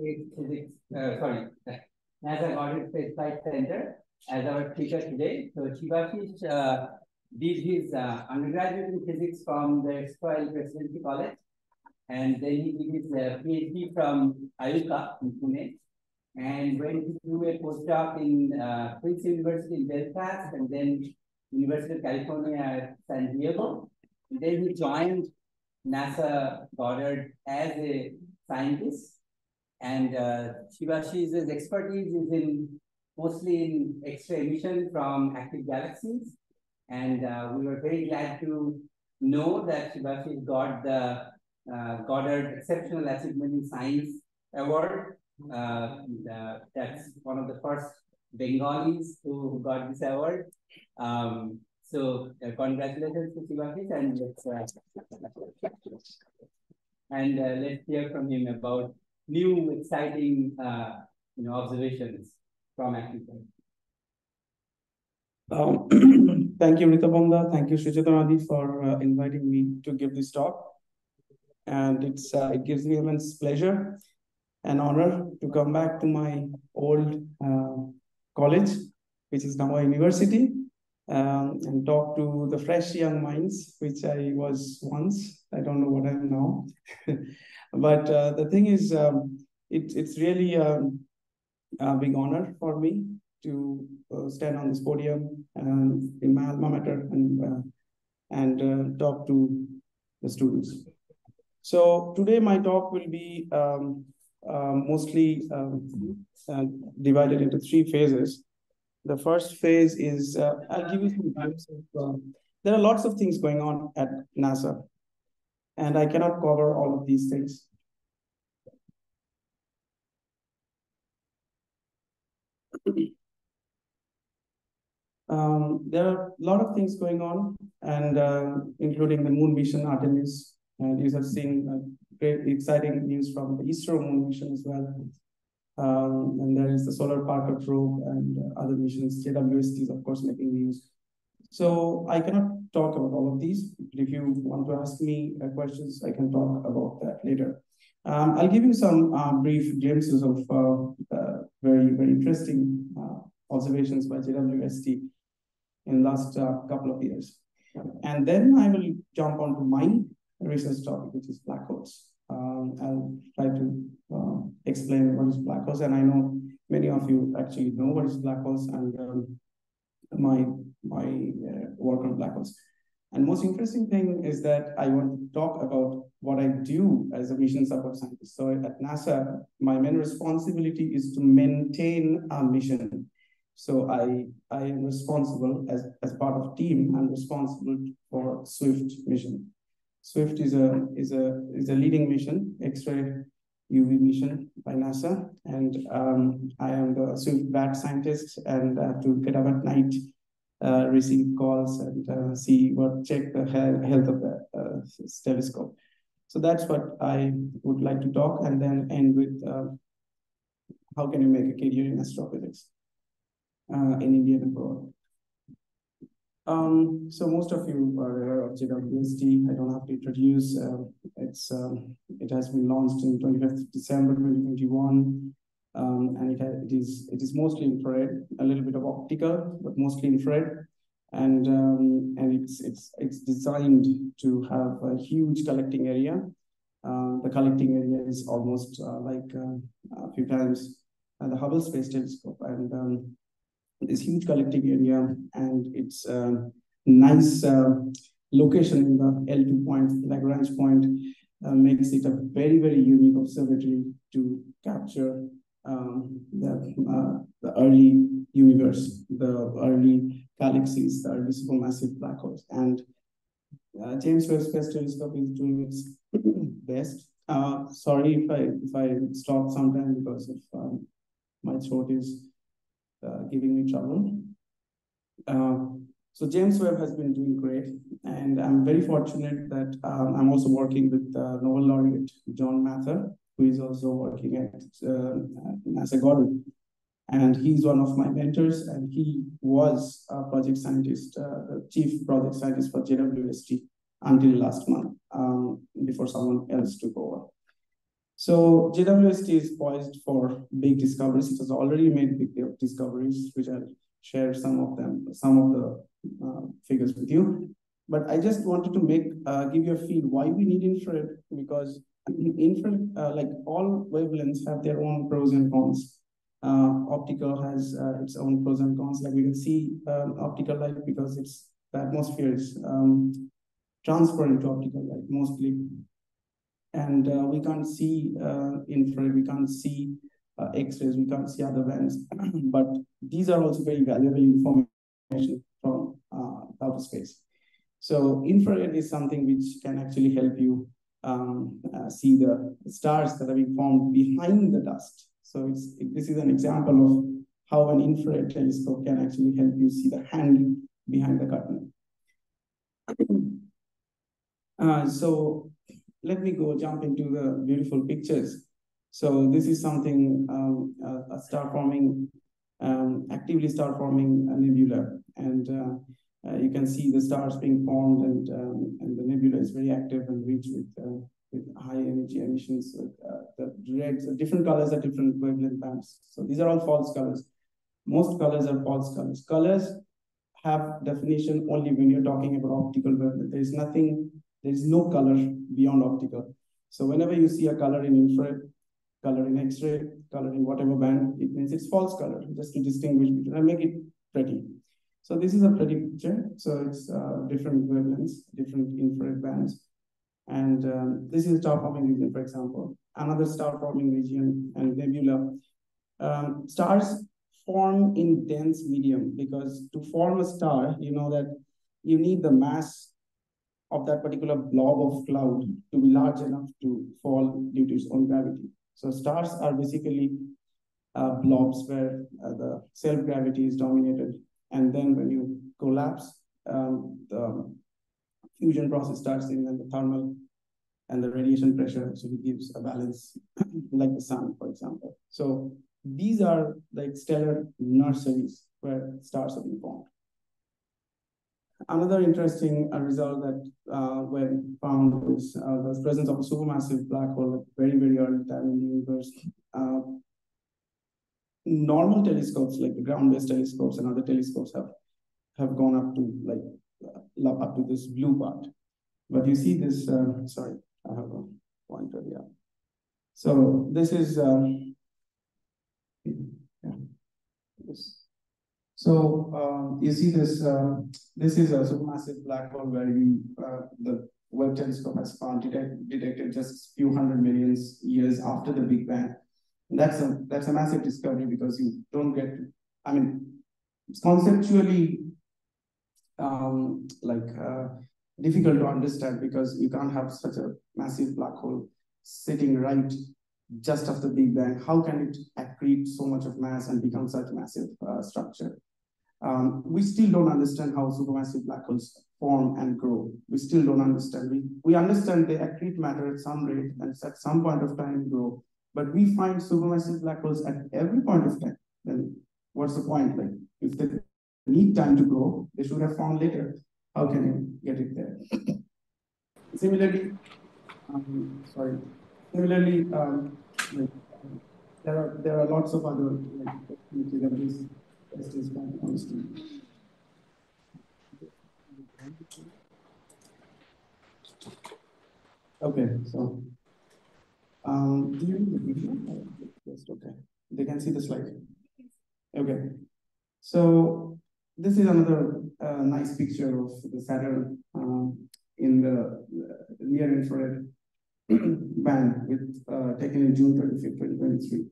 Physics, uh, sorry, NASA Goddard Space Flight Center as our speaker today. So Sibasish uh, did his uh, undergraduate in physics from the Erstwhile Presidency College. And then he did his uh, PhD from IUCAA in Pune. And went do a postdoc in uh, Queen's University in Belfast and then University of California at San Diego. And then he joined NASA Goddard as a scientist. And uh, Sibasish's expertise is in mostly in X-ray emission from active galaxies. And uh, we were very glad to know that Sibasish got the uh, Goddard Exceptional Achievement in Science Award. Uh, the, that's one of the first Bengalis who got this award. Um, so uh, congratulations to Sibasish and let's uh, and uh, let's hear from him about new exciting uh, you know observations from active um, thank you, Ritabanda. Thank you, Srichatanadi, for uh, inviting me to give this talk. And it's uh, it gives me immense pleasure and honor to come back to my old uh, college, which is now a university, um, and talk to the fresh young minds, which I was once. I don't know what I am now. but uh, the thing is, um, it, it's really um, a big honor for me to uh, stand on this podium um, in my alma mater and, uh, and uh, talk to the students. So today my talk will be um, uh, mostly um, uh, divided into three phases. The first phase is, uh, I'll give you some of, um, there are lots of things going on at NASA, and I cannot cover all of these things. Um, there are a lot of things going on, and uh, including the moon mission Artemis. And you have seen uh, great exciting news from the ISRO moon mission as well. Um, and there is the Solar Parker probe and uh, other missions. JWST is, of course, making news. So I cannot talk about all of these. But if you want to ask me uh, questions, I can talk about that later. Um, I'll give you some uh, brief glimpses of uh, uh, very, very interesting observations by JWST in the last couple of years. And then I will jump onto my research topic, which is black holes. Um, I'll try to uh, explain what is black holes, and I know many of you actually know what is black holes and um, my my uh, work on black holes. And most interesting thing is that I want to talk about what I do as a mission support scientist. So at NASA, my main responsibility is to maintain our mission. So I, I am responsible as, as part of team, I'm responsible for SWIFT mission. SWIFT is a, is a, is a leading mission, X-ray UV mission by NASA. And um, I am the SWIFT BAT scientist and I have to get up at night uh, receive calls and uh, see what check the health of the uh, telescope. So that's what I would like to talk and then end with uh, how can you make a career in astrophysics uh, in India and abroad. Um, so most of you are aware of JWST. I don't have to introduce. Uh, it's um, it has been launched in 25th December 2021. Um, and it, it is it is mostly infrared, a little bit of optical, but mostly infrared, and um, and it's it's it's designed to have a huge collecting area. Uh, the collecting area is almost uh, like uh, a few times the Hubble Space Telescope, and um, this huge collecting area, and it's a nice uh, location in the L2 point, Lagrange point, uh, makes it a very very unique observatory to capture um, the, uh, the early universe, the early galaxies, the early supermassive black holes. And uh, James Webb Space Telescope is doing its best. Uh, sorry if I if I stop sometime because of um, my throat is uh, giving me trouble. Uh, so James Webb has been doing great, and I'm very fortunate that um, I'm also working with uh, Nobel laureate John Mather, who is also working at uh, NASA Goddard. And he's one of my mentors, and he was a project scientist, uh, chief project scientist for JWST until last month, um, before someone else took over. So JWST is poised for big discoveries. It has already made big discoveries, which I'll share some of them, some of the uh, figures with you. But I just wanted to make uh, give you a feel why we need infrared because infrared, uh, like all wavelengths, have their own pros and cons. Uh, optical has uh, its own pros and cons. Like we can see um, optical light because it's the atmosphere is um, transparent to optical light mostly and uh, we can't see uh, infrared, we can't see uh, X-rays, we can't see other bands, but these are also very valuable information from outer space. So infrared is something which can actually help you um, uh, see the stars that are being formed behind the dust. So it, this is an example of how an infrared telescope can actually help you see the hand behind the curtain. Uh, so let me go jump into the beautiful pictures. So this is something, um, a, star forming, um, actively star forming a nebula. And uh, uh, you can see the stars being formed and, um, and the nebula is very active and rich with, uh, with high energy emissions. Uh, the reds, different colors are different wavelength bands. So these are all false colors. Most colors are false colors. Colors have definition only when you're talking about optical wavelength. There is nothing there is no color beyond optical. So whenever you see a color in infrared, color in X-ray, color in whatever band, it means it's false color, just to distinguish between and make it pretty. So this is a pretty picture. So it's uh, different wavelengths, different infrared bands. And um, this is a star forming region, for example. Another star forming region and nebula. Um, stars form in dense medium because to form a star, you know that you need the mass of that particular blob of cloud to be large enough to fall due to its own gravity. So stars are basically uh, blobs where uh, the self-gravity is dominated. And then when you collapse, um, the fusion process starts in and the thermal and the radiation pressure actually gives a balance like the sun, for example. So these are like stellar nurseries where stars are being formed. Another interesting uh, result that uh, when found was uh, the presence of a supermassive black hole at very, very early time in the universe. Uh, normal telescopes, like the ground-based telescopes and other telescopes have, have gone up to like uh, up to this blue part. But you see this, uh, sorry, I have a pointer, yeah. So this is, um, yeah, this so uh, you see this, uh, this is a supermassive black hole where you, uh, the Webb telescope has found detect, detected just a few hundred millions years after the Big Bang. And that's a that's a massive discovery because you don't get, I mean, it's conceptually um, like uh, difficult to understand because you can't have such a massive black hole sitting right just after the Big Bang. How can it accrete so much of mass and become such massive uh, structure? Um, we still don't understand how supermassive black holes form and grow. We still don't understand. We, we understand they accrete matter at some rate and at some point of time grow. But we find supermassive black holes at every point of time. Then what's the point? Like if they need time to grow, they should have found later. How can you get it there? Similarly, um, sorry. Similarly, um, like, there are there are lots of other like, Okay, so um, do you need the video? Okay. They can see the slide. Okay, so this is another uh, nice picture of the Saturn um, in the uh, near infrared band with uh, taken in June 25th, 2023.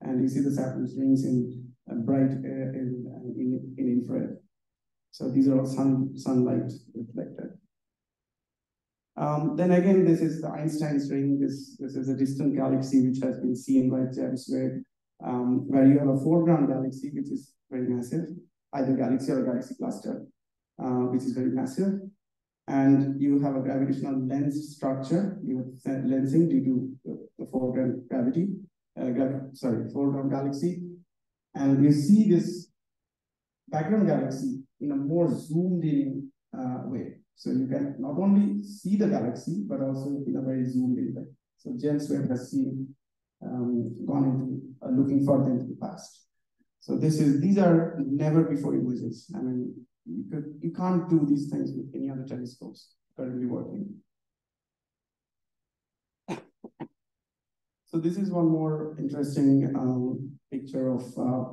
And you see the Saturn's rings in bright in, in, in infrared. So these are all sun, sunlight reflected. Um, then again, this is the Einstein's ring. This, this is a distant galaxy which has been seen by James Webb, um, where you have a foreground galaxy, which is very massive, either galaxy or galaxy cluster, uh, which is very massive. And you have a gravitational lens structure, you have lensing due to the, foreground gravity, uh, gra sorry, foreground galaxy, and you see this background galaxy in a more zoomed in uh, way. So you can not only see the galaxy, but also in a very zoomed in way. So James Webb has seen um, gone into uh, looking further into the past. So this is these are never before images. I mean, you could you can't do these things with any other telescopes currently working. So this is one more interesting um, picture of uh,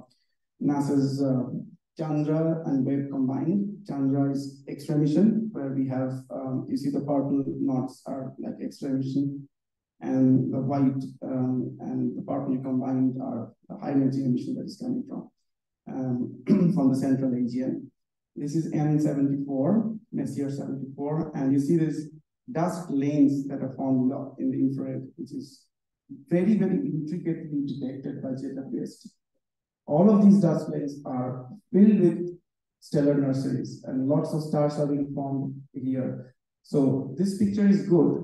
NASA's uh, Chandra and Webb combined. Chandra is X-ray mission, where we have, um, you see the purple knots are like X-ray mission, and the white um, and the purple combined are the high energy emission that is coming from, um, from the central AGN. This is M74, Messier 74, and you see this dust lanes that are formed in the infrared, which is very, very intricately detected by JWST. All of these dust lanes are filled with stellar nurseries and lots of stars are being formed here. So this picture is good,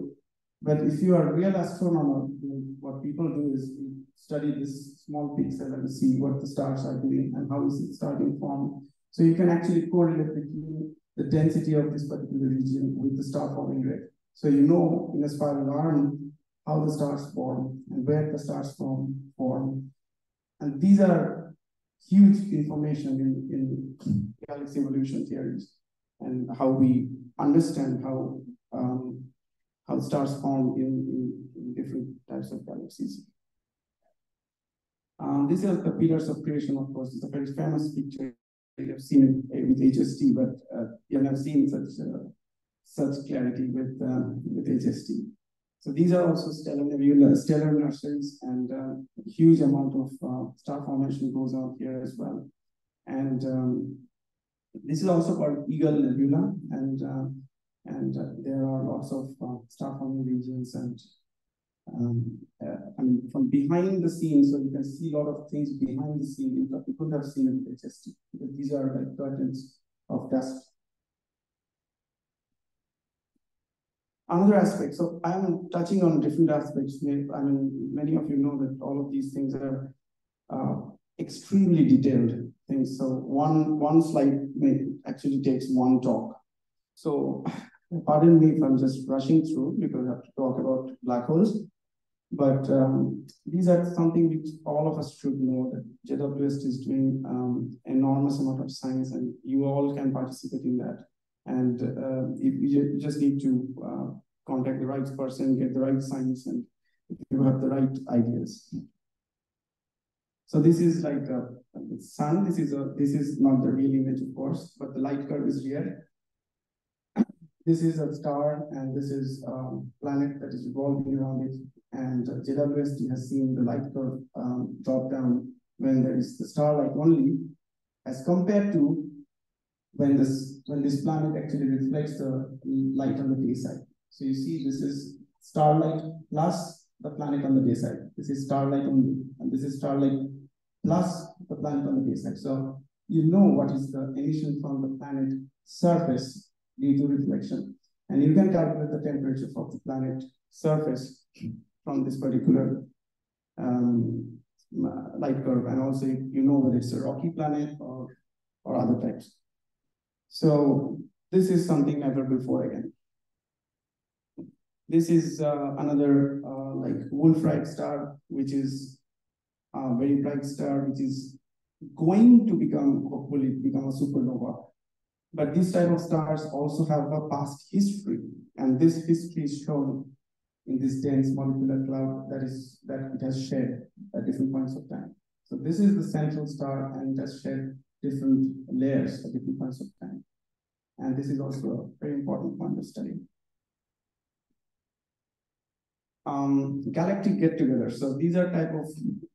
but if you are a real astronomer, what people do is study this small pixel and see what the stars are doing and how is it starting form. So you can actually correlate between the density of this particular region with the star forming rate. So you know in a spiral arm how the stars form and where the stars form. form. And these are huge information in, in galaxy evolution theories and how we understand how um, how stars form in, in, in, different types of galaxies. Um, this is the pillars of creation, of course. It's a very famous picture. You have seen it with HST, but uh, you have seen such uh, such clarity with um, with HST. So these are also stellar nebula, stellar nurseries, and uh, huge amount of uh, star formation goes on here as well. And um, this is also called Eagle Nebula, and uh, and uh, there are lots of uh, star forming regions and um, uh, I mean from behind the scenes, so you can see a lot of things behind the scenes that you couldn't have seen in HST these are like curtains of dust Another aspect, so I'm touching on different aspects. I mean, many of you know that all of these things are uh, extremely detailed things. So one one slide may actually takes one talk. So pardon me if I'm just rushing through because I have to talk about black holes. But um, these are something which all of us should know that JWST is doing um, enormous amount of science and you all can participate in that. And uh, you just need to uh, contact the right person, get the right science, and you have the right ideas. So this is like a, the sun. This is a this is not the real image, of course, but the light curve is real. this is a star, and this is a um, planet that is revolving around it. And JWST has seen the light curve um, drop down when there is the starlight only, as compared to when this when this planet actually reflects the light on the day side. So you see this is starlight plus the planet on the day side. This is starlight only, and this is starlight plus the planet on the day side. So you know what is the emission from the planet surface due to reflection. And you can calculate the temperature of the planet surface from this particular um, light curve. And also you know whether it's a rocky planet or, or other types. So this is something never before again. This is uh, another uh, like Wolf-Rayet star, which is a very bright star, which is going to become, hopefully become a supernova. But these type of stars also have a past history, and this history is shown in this dense molecular cloud that is that it has shed at different points of time. So this is the central star, and it has shed different layers at different points of time. And this is also a very important point of study. Um, galactic get-together. So these are type of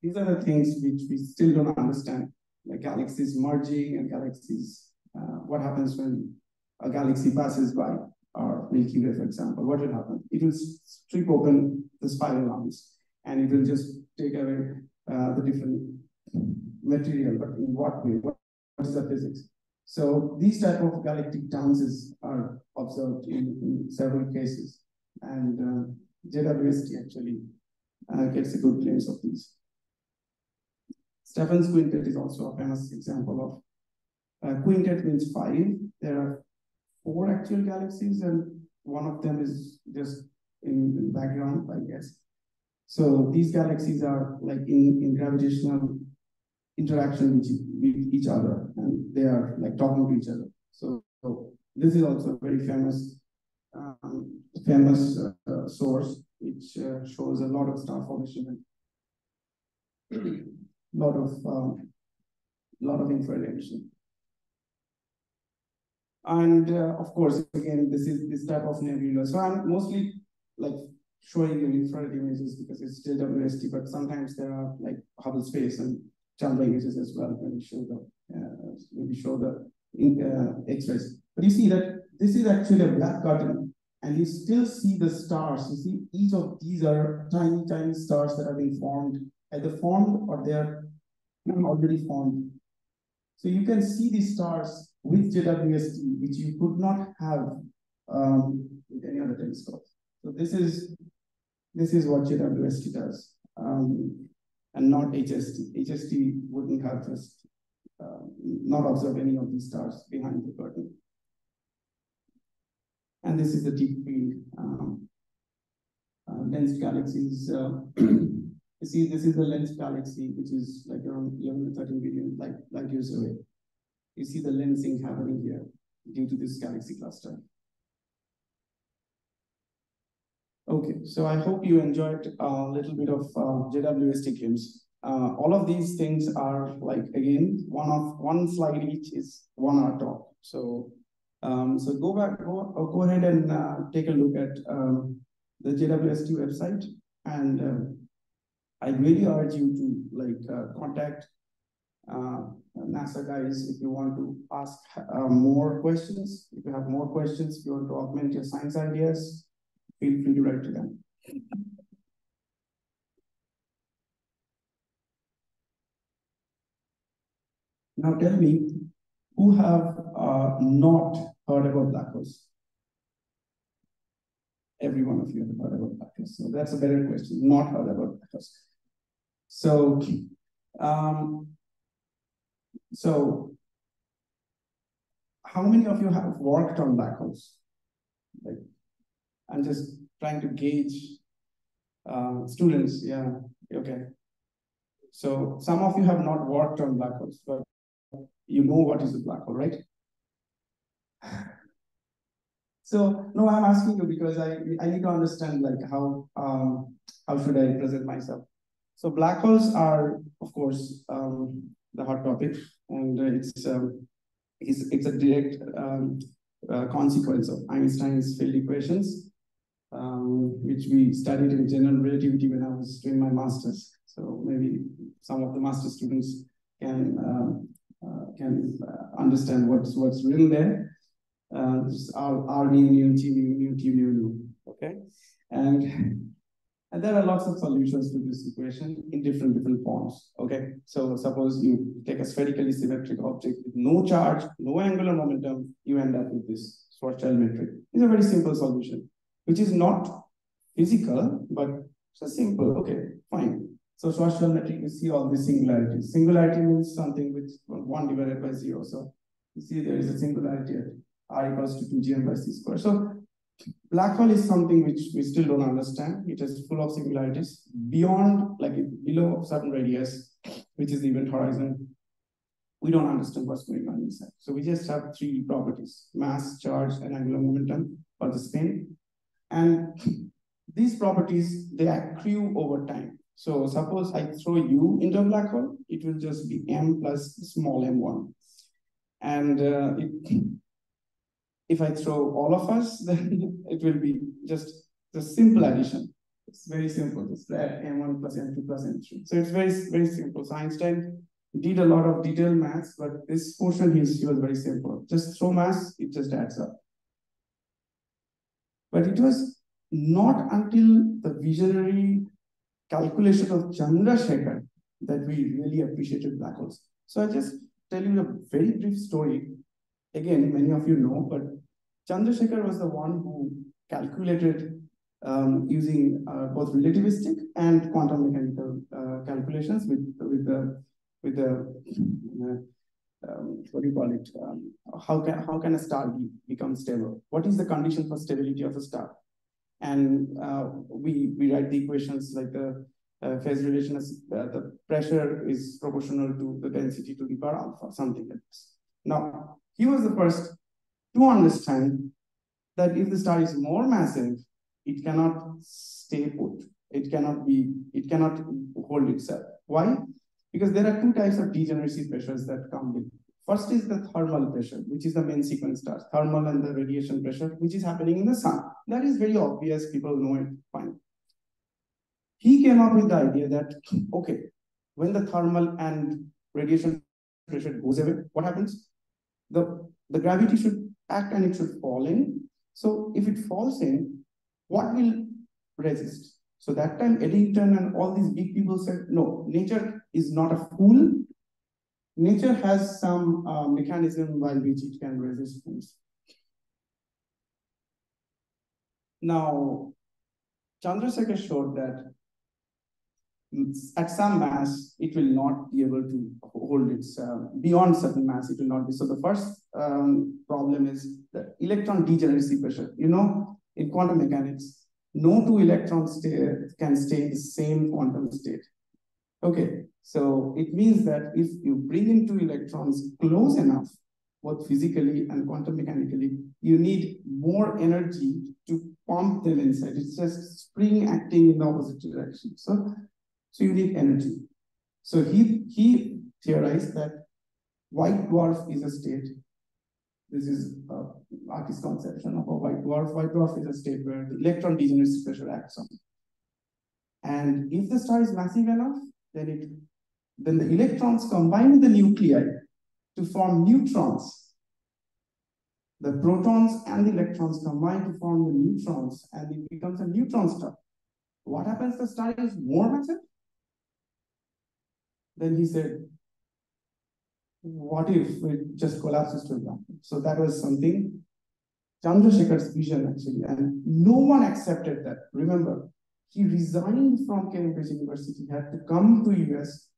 these are the things which we still don't understand. Like galaxies merging and galaxies. Uh, what happens when a galaxy passes by our Milky Way, for example? What will happen? It will strip open the spiral arms, and it will just take away uh, the different material. But in what way? What, the physics? So these type of galactic dances are observed in, in several cases, and uh, JWST actually uh, gets a good glimpse of these. Stephan's quintet is also a famous example of uh, quintet means five. There are four actual galaxies, and one of them is just in, in background, I guess. So these galaxies are like in, in gravitational interaction with, with each other and they are like talking to each other. So, so this is also a very famous um, famous uh, source which uh, shows a lot of star formation and lot of um, lot of infrared emission. And uh, of course, again, this is this type of nebula. So I'm mostly like showing you infrared images because it's still WST, but sometimes there are like Hubble space and Chandra images as well when we show the uh, show the uh, X-rays. But you see that this is actually a black curtain, and you still see the stars. You see each of these are tiny, tiny stars that are being formed, either formed or they are already formed. So you can see these stars with JWST, which you could not have um, with any other telescope. So this is this is what JWST does, um, and not HST. HST wouldn't have just uh, not observed any of these stars behind the curtain. And this is the deep field um, uh, dense galaxies. Uh, you see, this is the lens galaxy, which is like around 11 to 13 billion light, light years away. You see the lensing happening here due to this galaxy cluster. Okay, so I hope you enjoyed a little bit of uh, JWST glimpse. Uh, all of these things are like, again, one of one slide each is one hour talk. So, um, so go back, go, uh, go ahead and uh, take a look at um, the JWST website. And uh, I really urge you to like uh, contact NASA guys if you want to ask more questions. If you have more questions, if you want to augment your science ideas, feel free to write to them. Now tell me, who have uh, not heard about black holes? Every one of you have heard about black holes. So that's a better question, not heard about black holes. So, um, so how many of you have worked on black holes? Like I'm just trying to gauge uh, students. Yeah, okay. So some of you have not worked on black holes, but you know what is a black hole, right? So no, I'm asking you because I I need to understand like how um, how should I present myself. So black holes are, of course, um, the hot topic, and it's um, it's it's a direct um, uh, consequence of Einstein's field equations um, which we studied in general relativity when I was doing my master's. So maybe some of the master students can um, uh, can uh, understand what's what's written there. Uh, R, R mu mu T mu mu T mu mu. Okay, and and there are lots of solutions to this equation in different different forms. Okay, so suppose you take a spherically symmetric object with no charge, no angular momentum, you end up with this Schwarzschild metric. It's a very simple solution which is not physical, but it's simple. Okay, fine. So Schwarzschild metric, you see all these singularities. Singularity means something with one divided by zero. So you see there is a singularity at r equals to 2 gm by c square. So black hole is something which we still don't understand. It is full of singularities beyond, like below certain radius, which is the event horizon. We don't understand what's going on inside. So we just have three properties, mass, charge, and angular momentum for the spin. And these properties, they accrue over time. So suppose I throw you into a black hole, it will just be m plus small m1. And uh, it, if I throw all of us, then it will be just the simple addition. It's very simple. Just add m1 plus m2 plus m3. So it's very, very simple. So Einstein did a lot of detailed maths, but this portion he was very simple. Just throw mass, it just adds up. But it was not until the visionary calculation of Chandrasekhar that we really appreciated black holes. So I just tell you a very brief story. Again, many of you know, but Chandrasekhar was the one who calculated um, using uh, both relativistic and quantum mechanical uh, calculations with with the with the uh, um, what do you call it? Um, how can how can a star be, become stable? What is the condition for stability of a star? and uh, we we write the equations like the uh, phase relation is uh, the pressure is proportional to the density to the power alpha, something like this. Now, he was the first to understand that if the star is more massive, it cannot stay put. It cannot be, it cannot hold itself. Why? Because there are two types of degeneracy pressures that come with. First is the thermal pressure, which is the main sequence stars, thermal and the radiation pressure, which is happening in the sun. That is very obvious, people know it fine. He came up with the idea that, okay, when the thermal and radiation pressure goes away, what happens? The, the gravity should act and it should fall in. So if it falls in, what will resist? So that time Eddington and all these big people said, no, nature is not a fool. Nature has some uh, mechanism by which it can resist things. Now, Chandrasekhar showed that at some mass, it will not be able to hold its, uh, beyond certain mass, it will not be. So the first um, problem is the electron degeneracy pressure. You know, in quantum mechanics, no two electrons stay, can stay in the same quantum state. Okay, so it means that if you bring in two electrons close enough, both physically and quantum mechanically, you need more energy to pump them inside. It's just spring acting in the opposite direction. So so you need energy. So he, he theorized that white dwarf is a state. This is uh, artist's conception of a white dwarf. White dwarf is a state where the electron degeneracy pressure acts on. And if the star is massive enough, then it then the electrons combine with the nuclei to form neutrons. The protons and the electrons combine to form the neutrons, and it becomes a neutron star. What happens? The star is more massive. Then he said, what if it just collapses to a black hole? So that was something Chandrasekhar's vision actually, and no one accepted that. Remember, he resigned from Cambridge University, had to come to US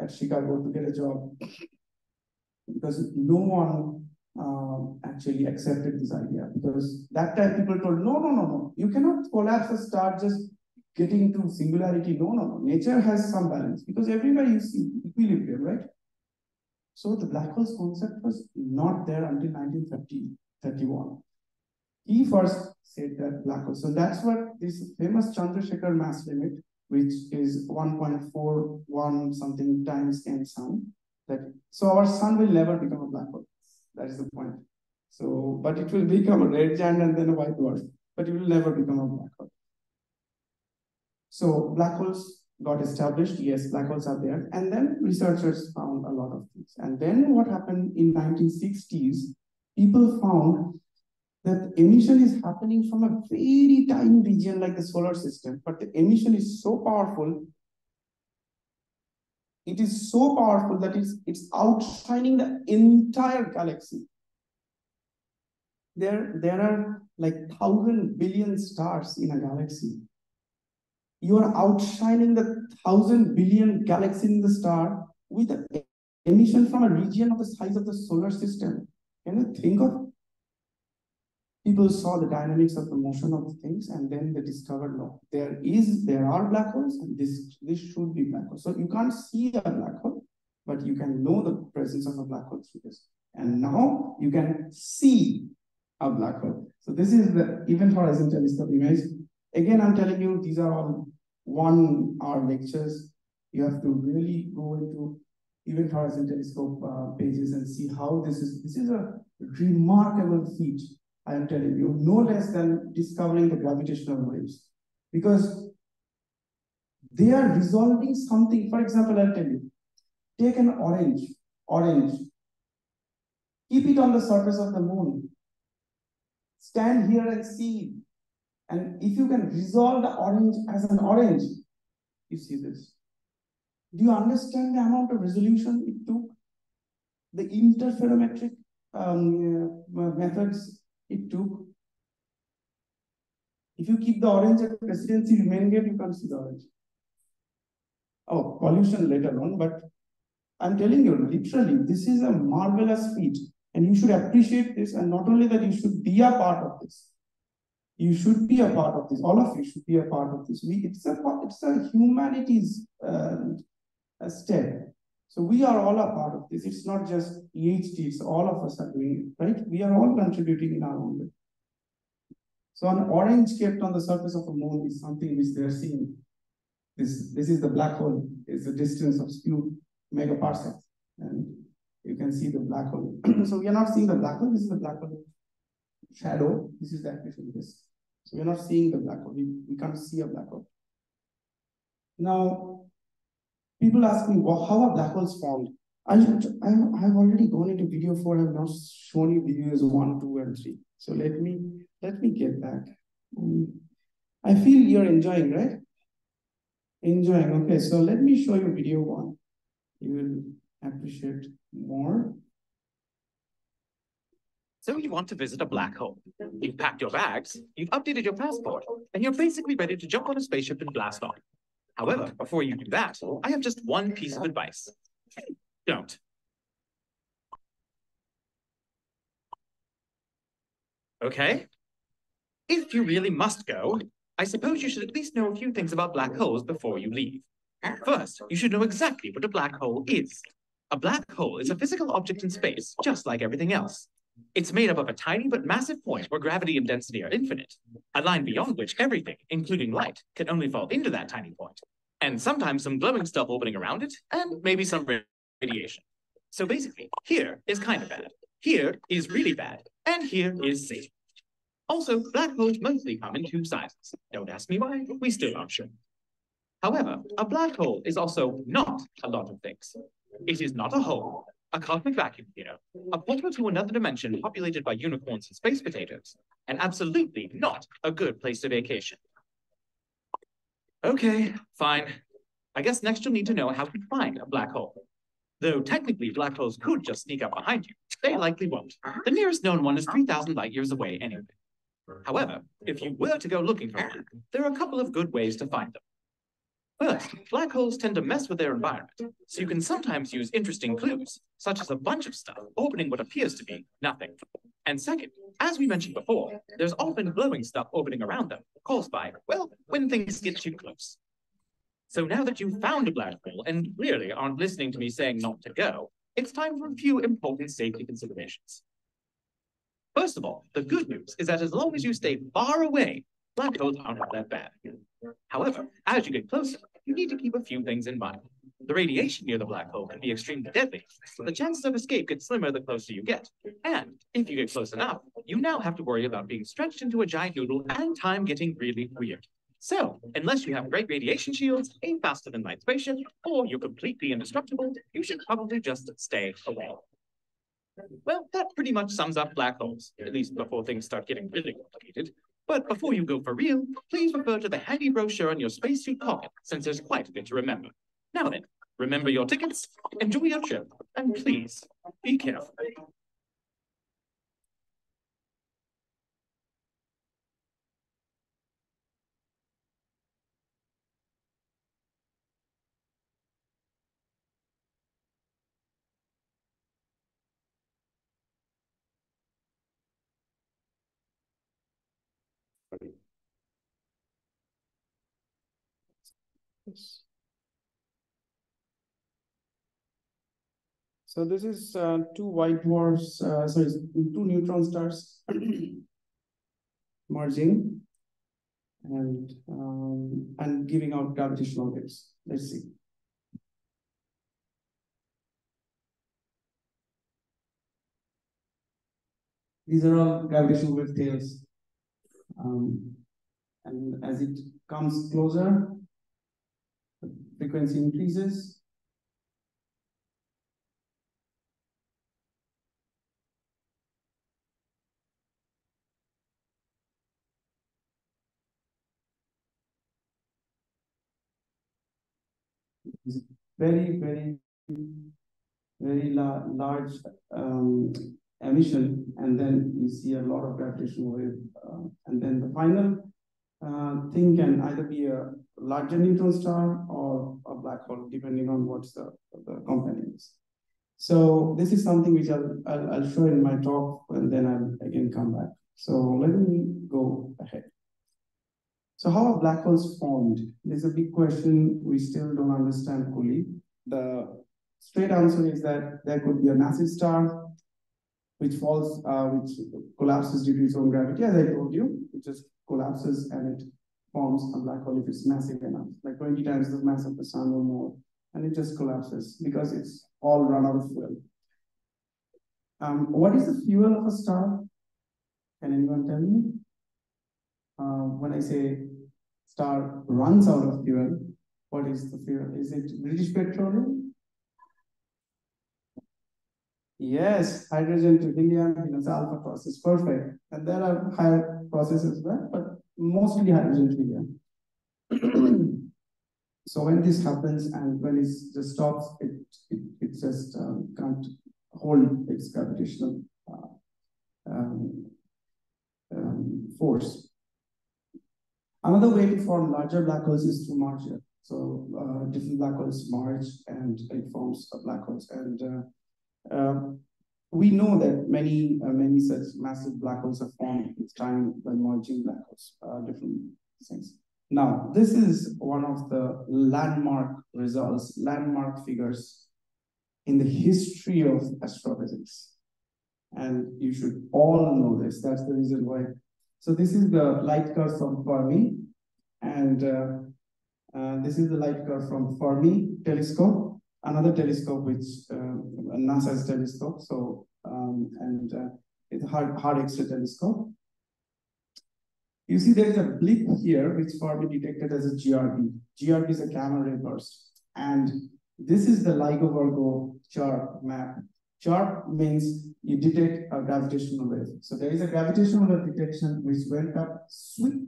at Chicago to get a job because no one um, actually accepted this idea because that time people told, no, no, no, no, you cannot collapse a star just getting to singularity. No, no, no. Nature has some balance because everywhere you see equilibrium, right? So the black holes concept was not there until 1930, 31. He first said that black holes. So that's what this famous Chandrasekhar mass limit, which is 1.41 something times n sun. That so our sun will never become a black hole. That is the point. So, but it will become a red giant and then a white dwarf. But it will never become a black hole. So black holes got established. Yes, black holes are there. And then researchers found a lot of things. And then what happened in 1960s, people found that emission is happening from a very tiny region like the solar system, but the emission is so powerful. It is so powerful that it's, it's outshining the entire galaxy. There, there are like thousand billion stars in a galaxy you are outshining the thousand billion galaxy in the star with an emission from a region of the size of the solar system. Can you think of? People saw the dynamics of the motion of things and then they discovered, no, there is, there are black holes and this, this should be black holes. So you can't see a black hole, but you can know the presence of a black hole through this. And now you can see a black hole. So this is the event horizon telescope image. Again, I'm telling you, these are all one hour lectures. You have to really go into Event Horizon Telescope uh, pages and see how this is. This is a remarkable feat, I am telling you, no less than discovering the gravitational waves. Because they are resolving something. For example, I'll tell you, take an orange, orange, keep it on the surface of the moon. Stand here and see and if you can resolve the orange as an orange, you see this. Do you understand the amount of resolution it took? The interferometric um, uh, methods it took. If you keep the orange at presidency remain gate, you can't see the orange. Oh, pollution later on, but I'm telling you, literally, this is a marvelous feat. And you should appreciate this, and not only that, you should be a part of this. you should be a part of this. All of you should be a part of this. We, it's a it's a humanities uh, a step. So we are all a part of this. It's not just PhD, it's all of us are doing it, right? We are all contributing in our own way. So an orange kept on the surface of a moon is something which they are seeing. This, this is the black hole. It's a distance of few megaparsecs. And you can see the black hole. so we are not seeing the black hole. This is the black hole shadow. This is the accretion disk. So we're not seeing the black hole. We, we can't see a black hole. Now, people ask me, well, how are black holes formed? I've already gone into video four. I've now shown you videos one, two, and three. So let me let me get back. Um, I feel you're enjoying, right? Enjoying. Okay, so let me show you video one. You will appreciate more. So you want to visit a black hole. You've packed your bags, you've updated your passport, and you're basically ready to jump on a spaceship and blast off. However, before you do that, I have just one piece of advice. Don't. Okay? If you really must go, I suppose you should at least know a few things about black holes before you leave. First, you should know exactly what a black hole is. A black hole is a physical object in space, just like everything else. It's made up of a tiny but massive point where gravity and density are infinite, a line beyond which everything, including light, can only fall into that tiny point, and sometimes some glowing stuff opening around it, and maybe some radiation. So basically, here is kind of bad, here is really bad, and here is safe. Also, black holes mostly come in two sizes. Don't ask me why, we still aren't sure. However, a black hole is also not a lot of things. It is not a hole, a cosmic vacuum cleaner, a portal to another dimension populated by unicorns and space potatoes, and absolutely not a good place to vacation. Okay, fine. I guess next you'll need to know how to find a black hole. Though technically black holes could just sneak up behind you, they likely won't. The nearest known one is 3,000 light years away anyway. However, if you were to go looking for one, there are a couple of good ways to find them. First, black holes tend to mess with their environment, so you can sometimes use interesting clues, such as a bunch of stuff opening what appears to be nothing. And second, as we mentioned before, there's often glowing stuff orbiting around them, caused by, well, when things get too close. So now that you've found a black hole and clearly aren't listening to me saying not to go, it's time for a few important safety considerations. First of all, the good news is that as long as you stay far away black holes aren't that bad. However, as you get closer, you need to keep a few things in mind. The radiation near the black hole can be extremely deadly, the chances of escape get slimmer the closer you get. And if you get close enough, you now have to worry about being stretched into a giant noodle and time getting really weird. So, unless you have great radiation shields, a faster than light spaceship, or you're completely indestructible, you should probably just stay away. Well, that pretty much sums up black holes, at least before things start getting really complicated. But before you go for real, please refer to the handy brochure on your spacesuit pocket, since there's quite a bit to remember. Now then, remember your tickets, enjoy your trip, and please, be careful. Yes. So this is uh, two white dwarfs, uh, sorry, two neutron stars merging and um, and giving out gravitational waves. Let's see. These are all gravitational wave tails. Um, and as it comes closer, frequency increases. Very, very, very la large um, emission, and then you see a lot of gravitational wave. Uh, and then the final uh, thing can either be a larger neutron star or a black hole, depending on what's the, the component is. So this is something which I'll, I'll, I'll show in my talk, and then I'll again come back So let me go ahead. So how are black holes formed? There's a big question we still don't understand fully. The straight answer is that there could be a massive star which falls, uh, which collapses due to its own gravity, as I told you, it just collapses and it forms a black hole if it's massive enough, like 20 times the mass of the sun or more, and it just collapses because it's all run out of fuel. Um, what is the fuel of a star? Can anyone tell me? Uh, when I say star runs out of fuel, what is the fuel? Is it British Petroleum? Yes, hydrogen to helium, you know, alpha process, perfect. And there are higher processes as well, but mostly hydrogen to helium. so when this happens and when it just stops, it, it, it just um, can't hold its gravitational uh, um, um, force. Another way to form larger black holes is through merger. So uh, different black holes merge and it forms a black holes. And uh, um, we know that many uh, many such massive black holes are formed with time by merging black holes, uh, different things. Now, this is one of the landmark results, landmark figures in the history of astrophysics. And you should all know this. That's the reason why. So this is the light curve from Fermi. And uh, uh, this is the light curve from Fermi telescope, another telescope which uh, NASA's telescope. So um, and uh, it's hard, hard X-ray telescope. You see there is a blip here which Fermi detected as a GRB. GRB is a gamma ray burst. And this is the LIGO Virgo chart map. Chart means you detect a gravitational wave. So there is a gravitational wave detection which went up sweep,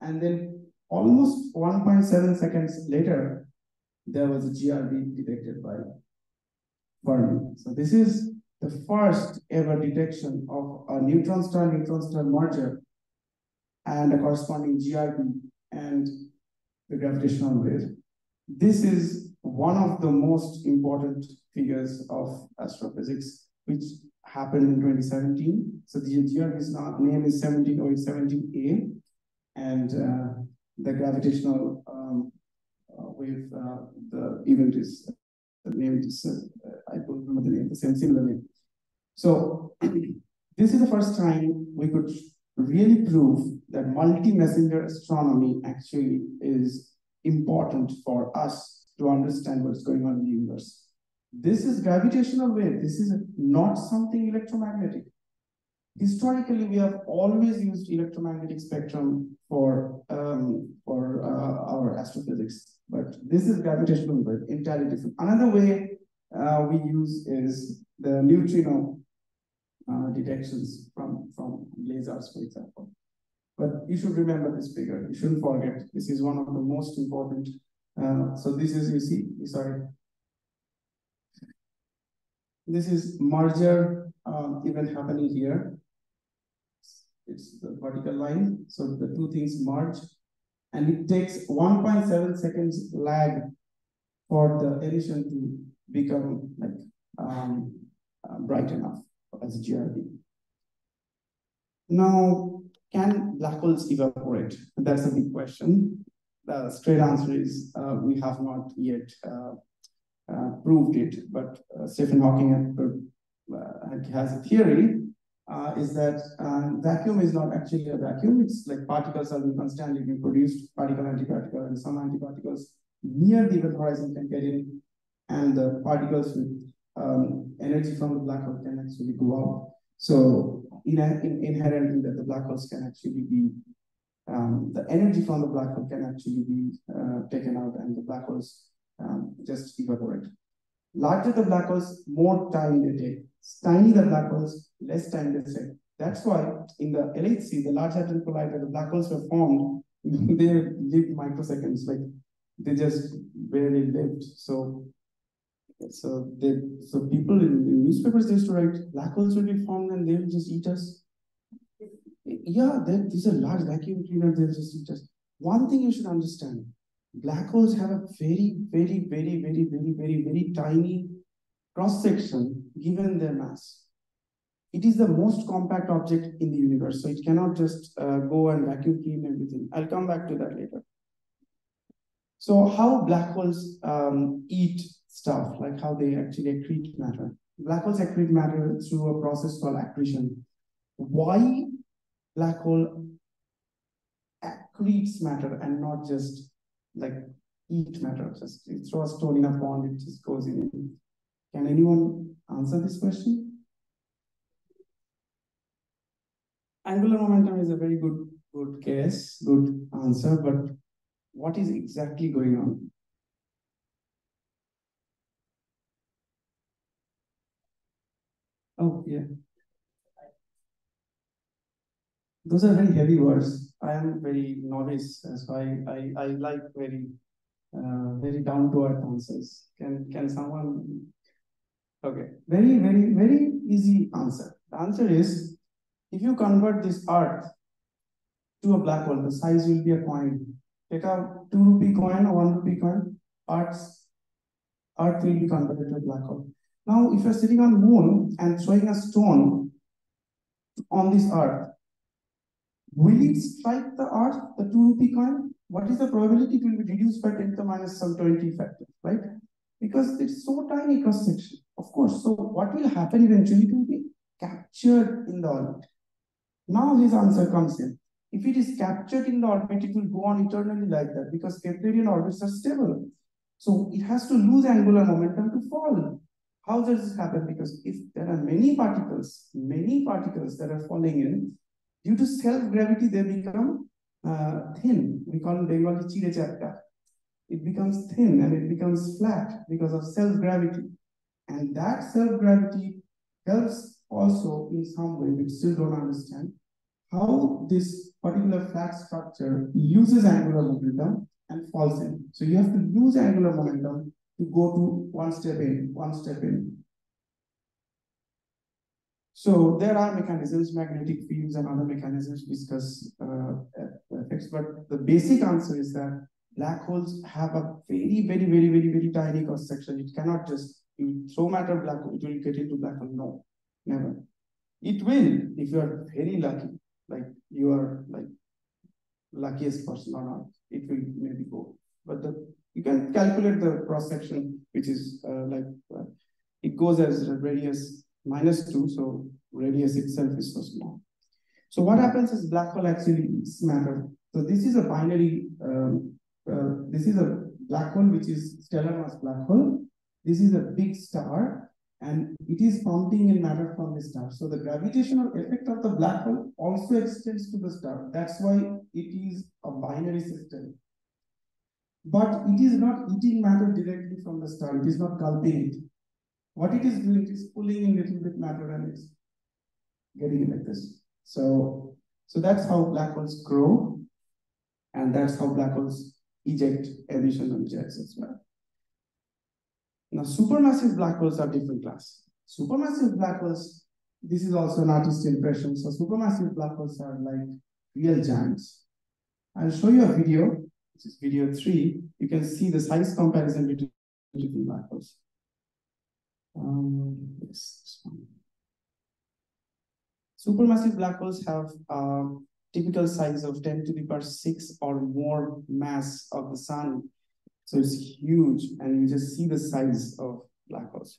and then almost 1.7 seconds later, there was a GRB detected by Fermi. So this is the first ever detection of a neutron star neutron star merger and a corresponding GRB and the gravitational wave. This is one of the most important figures of astrophysics, which happened in 2017. So the GRB's name is 17017A, and uh, the gravitational um, uh, wave, uh, the event is the name is, uh, I don't remember the name, the same similar name. So this is the first time we could really prove that multi-messenger astronomy actually is important for us to understand what's going on in the universe. This is gravitational wave. This is not something electromagnetic. Historically, we have always used electromagnetic spectrum for um, for uh, our astrophysics, but this is gravitational wave, entirely different. Another way uh, we use is the neutrino uh, detections from, from lasers, for example. But you should remember this figure. You shouldn't forget. This is one of the most important. Uh, so this is, you see, sorry. This is merger uh, event happening here. It's the vertical line. So the two things merge. And it takes 1.7 seconds lag for the emission to become like um, uh, bright enough as GRB. Now, can black holes evaporate? That's a big question. The straight answer is uh, we have not yet uh, uh, proved it, but uh, Stephen Hawking uh, has a theory uh, is that vacuum is not actually a vacuum. It's like particles are constantly being produced, particle, antiparticle, and some antiparticles near the event horizon can get in, and the particles with um, energy from the black hole can actually go out. So in, in, inherently that the black holes can actually be, um, the energy from the black hole can actually be uh, taken out and the black holes um, just evaporate. Larger the black holes, more time they take. Tiny the black holes, less time they take. That's why in the LHC, the Large Hadron Collider, the black holes were formed, they lived microseconds, like they just barely lived. So so they, so people in, in newspapers they used to write black holes will be formed and they'll just eat us. Yeah, these are large vacuum cleaners, they'll just eat us. One thing you should understand, black holes have a very, very, very, very, very, very, very tiny cross section given their mass. It is the most compact object in the universe. So it cannot just uh, go and vacuum clean everything. I'll come back to that later. So how black holes um, eat stuff, like how they actually accrete matter. Black holes accrete matter through a process called accretion. Why black hole accretes matter and not just like eat matter? Just throw a stone in a pond, it just goes in. Can anyone answer this question? Angular momentum is a very good good guess, good answer, but what is exactly going on? Oh, yeah. Those are very heavy words. I am very novice, so I, I, I like very, uh, very down to earth answers. Can, can someone? Okay, very, very, very easy answer. The answer is if you convert this earth to a black hole, the size will be a coin. Take a two rupee coin or one rupee coin, Earth's, earth will be converted to a black hole. Now, if you're sitting on moon and throwing a stone on this earth, will it strike the earth, the two rupee coin? What is the probability it will be reduced by 10 to the minus some 20 factor, right? Because it's so tiny cross section, of course. So what will happen eventually? It will be captured in the orbit. Now his answer comes in. If it is captured in the orbit, it will go on eternally like that because Keplerian orbits are stable. So it has to lose angular momentum to fall. How does this happen? Because if there are many particles, many particles that are falling in, due to self-gravity, they become uh, thin. We call them Bengali chire chapka. It becomes thin and it becomes flat because of self-gravity. And that self-gravity helps also in some way, we still don't understand, how this particular flat structure loses angular momentum and falls in. So you have to lose angular momentum to go to one step in, one step in. So there are mechanisms, magnetic fields and other mechanisms viscous uh, effects, but the basic answer is that black holes have a very, very, very, very, very tiny cross section. It cannot just you throw matter black hole, it will get into black hole. No, never. It will if you are very lucky, like you are like luckiest person on earth. It will maybe go, but the you can calculate the cross section, which is uh, like uh, it goes as radius minus two, so radius itself is so small. So what happens is black hole actually eats matter. So this is a binary. Um, uh, this is a black hole, which is stellar mass black hole. This is a big star, and it is pumping in matter from the star. So the gravitational effect of the black hole also extends to the star. That's why it is a binary system but it is not eating matter directly from the star. It is not gulping it. What it is doing is pulling in little bit matter and it's getting it like this. So, so that's how black holes grow, and that's how black holes eject emission jets as well. Now, supermassive black holes are different class. Supermassive black holes, this is also an artist's impression. So supermassive black holes are like real giants. I'll show you a video which is video three, you can see the size comparison between different black holes. Um, yes, Supermassive black holes have a typical size of 10 to the power 6 or more mass of the sun. So it's huge, and you just see the size of black holes.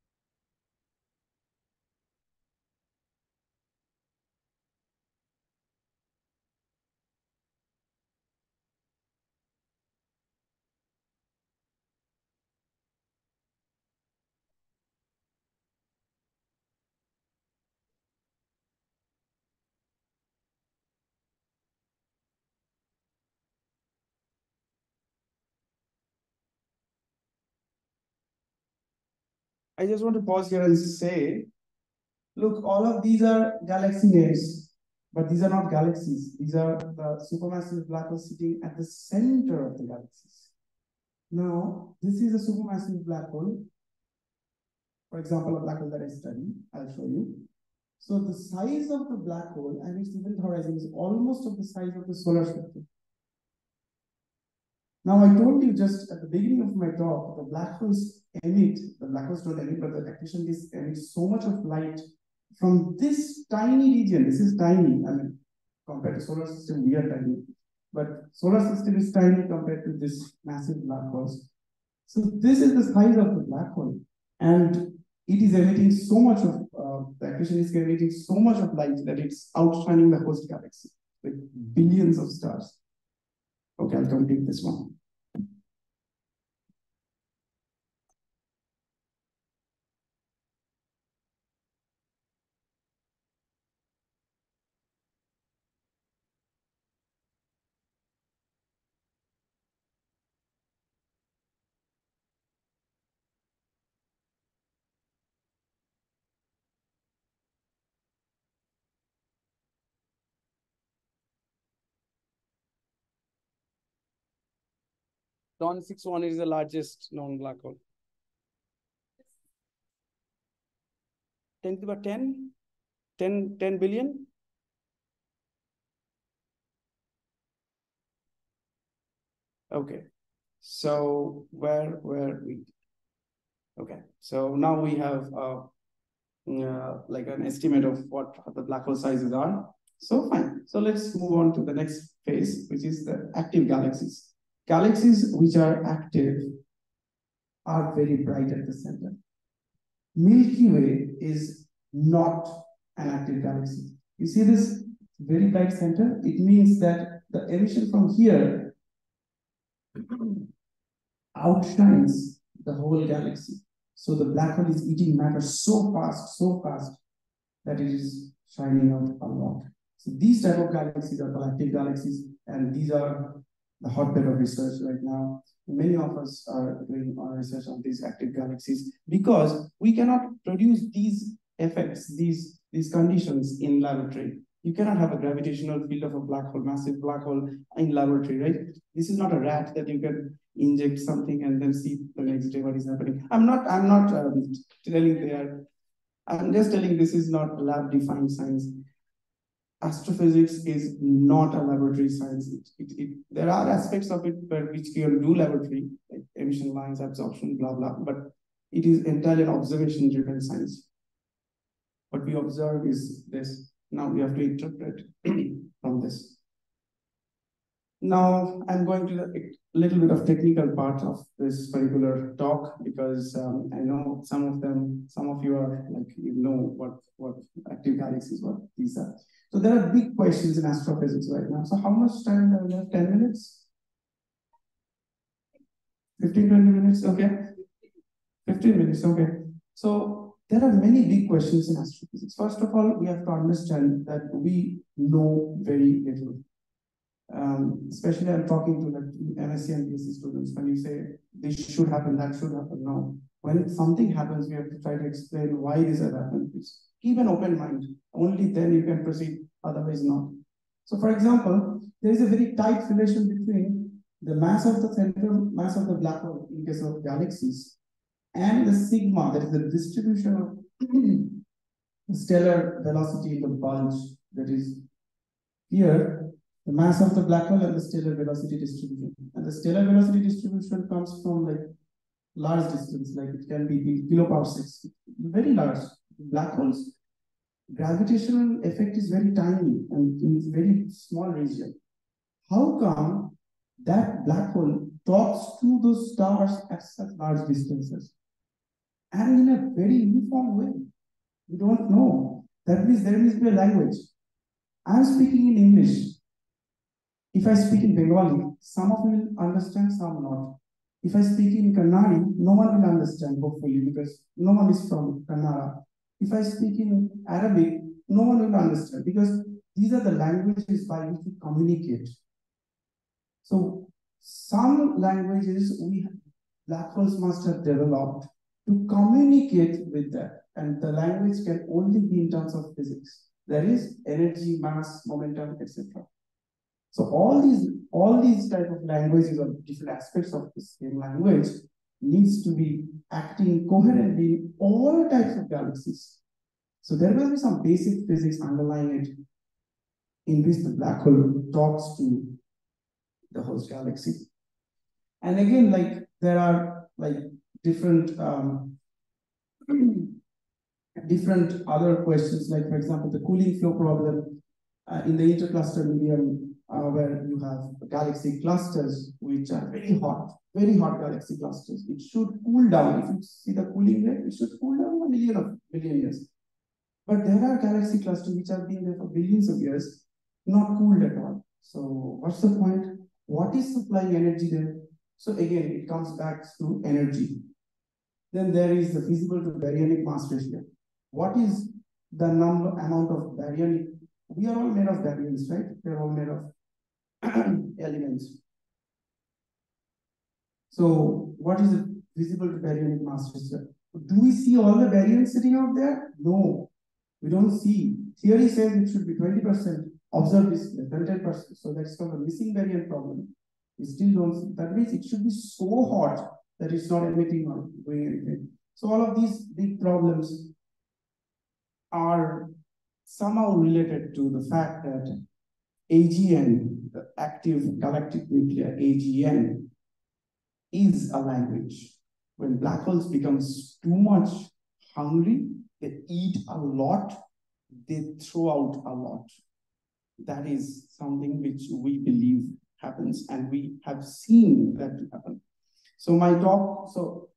I just want to pause here and say, look, all of these are galaxy names, but these are not galaxies. These are the supermassive black holes sitting at the center of the galaxies. Now, this is a supermassive black hole. For example, a black hole that I study, I'll show you. So the size of the black hole and its event horizon is almost of the size of the solar system. Now, I told you just at the beginning of my talk, the black holes emit, the black holes don't emit, but the accretion disk emits so much of light from this tiny region. This is tiny, I mean, compared to solar system, we are tiny. But solar system is tiny compared to this massive black holes. So this is the size of the black hole. And it is emitting so much of, uh, the accretion is emitting so much of light that it's outshining the host galaxy with billions of stars. Okay, I'll complete this one. TON 61 is the largest known black hole. 10 to the 10? 10, 10 billion? Okay, so where where we? Okay, so now we have uh, uh, like an estimate of what the black hole sizes are. So fine. So let's move on to the next phase, which is the active galaxies. Galaxies which are active are very bright at the center. Milky Way is not an active galaxy. You see this very bright center? It means that the emission from here outshines the whole galaxy. So the black hole is eating matter so fast, so fast that it is shining out a lot. So these type of galaxies are active galaxies, and these are the hotbed of research right now. Many of us are doing our research on these active galaxies because we cannot produce these effects, these, these conditions in laboratory. You cannot have a gravitational field of a black hole, massive black hole in laboratory, right? This is not a rat that you can inject something and then see the next day what is happening. I'm not, I'm not um, telling there, I'm just telling this is not lab defined science astrophysics is not a laboratory science. It, it, it, there are aspects of it where which can do laboratory, like emission lines, absorption, blah, blah, but it is entirely an observation-driven science. What we observe is this. Now we have to interpret from this. Now I'm going to the little bit of technical part of this particular talk because um, I know some of them, some of you are like you know what what active galaxies, what these are. So there are big questions in astrophysics right now. So how much time do we have? 10 minutes? 15, 20 minutes, okay. 15 minutes, okay. So there are many big questions in astrophysics. First of all, we have to understand that we know very little. Um, especially I'm talking to like MSc and PhD students, when you say this should happen, that should happen, no. When something happens, we have to try to explain why this has happened. Please keep an open mind. Only then you can proceed, otherwise not. So for example, there is a very tight relation between the mass of the central mass of the black hole in case of galaxies and the sigma, that is the distribution of stellar velocity in the bulge that is here, the mass of the black hole and the stellar velocity distribution. And the stellar velocity distribution comes from like large distance, like it can be kiloparsecs, very large black holes, gravitational effect is very tiny and in very small region. How come that black hole talks to those stars at such large distances? And in a very uniform way. We don't know. That means there must be a language. I'm speaking in English. If I speak in Bengali, some of you will understand, some not. If I speak in Kannadi, no one will understand, hopefully, because no one is from Kannada. If I speak in Arabic, no one will understand because these are the languages by which we communicate. So some languages we black holes must have developed to communicate with that. And the language can only be in terms of physics. There is energy, mass, momentum, etc. So all these all these type of languages or different aspects of the same language needs to be acting coherently in all types of galaxies. So there will be some basic physics underlying it in which the black hole talks to the host galaxy. And again, like there are like different um, different other questions, like for example, the cooling flow problem uh, in the intracluster medium, uh, where you have galaxy clusters which are very hot, very hot galaxy clusters. It should cool down. If you see the cooling rate, it should cool down a million of billion years. But there are galaxy clusters which have been there for billions of years, not cooled at all. So what's the point? What is supplying energy there? So again, it comes back to energy. Then there is the visible to baryonic mass ratio. What is the number amount of baryonic? We are all made of baryons, right? We are all made of elements. So what is visible to baryonic mass ratio? Do we see all the baryons sitting out there? No, we don't see. Theory says it should be 20%. Observed is less 10%. So that's called a missing baryon problem. We still don't see. That means it should be so hot that it's not emitting or doing anything. So all of these big problems are somehow related to the fact that AGN, the active galactic nuclear AGN, is a language. When black holes becomes too much hungry, they eat a lot, they throw out a lot. That is something which we believe happens, and we have seen that happen. So my talk, so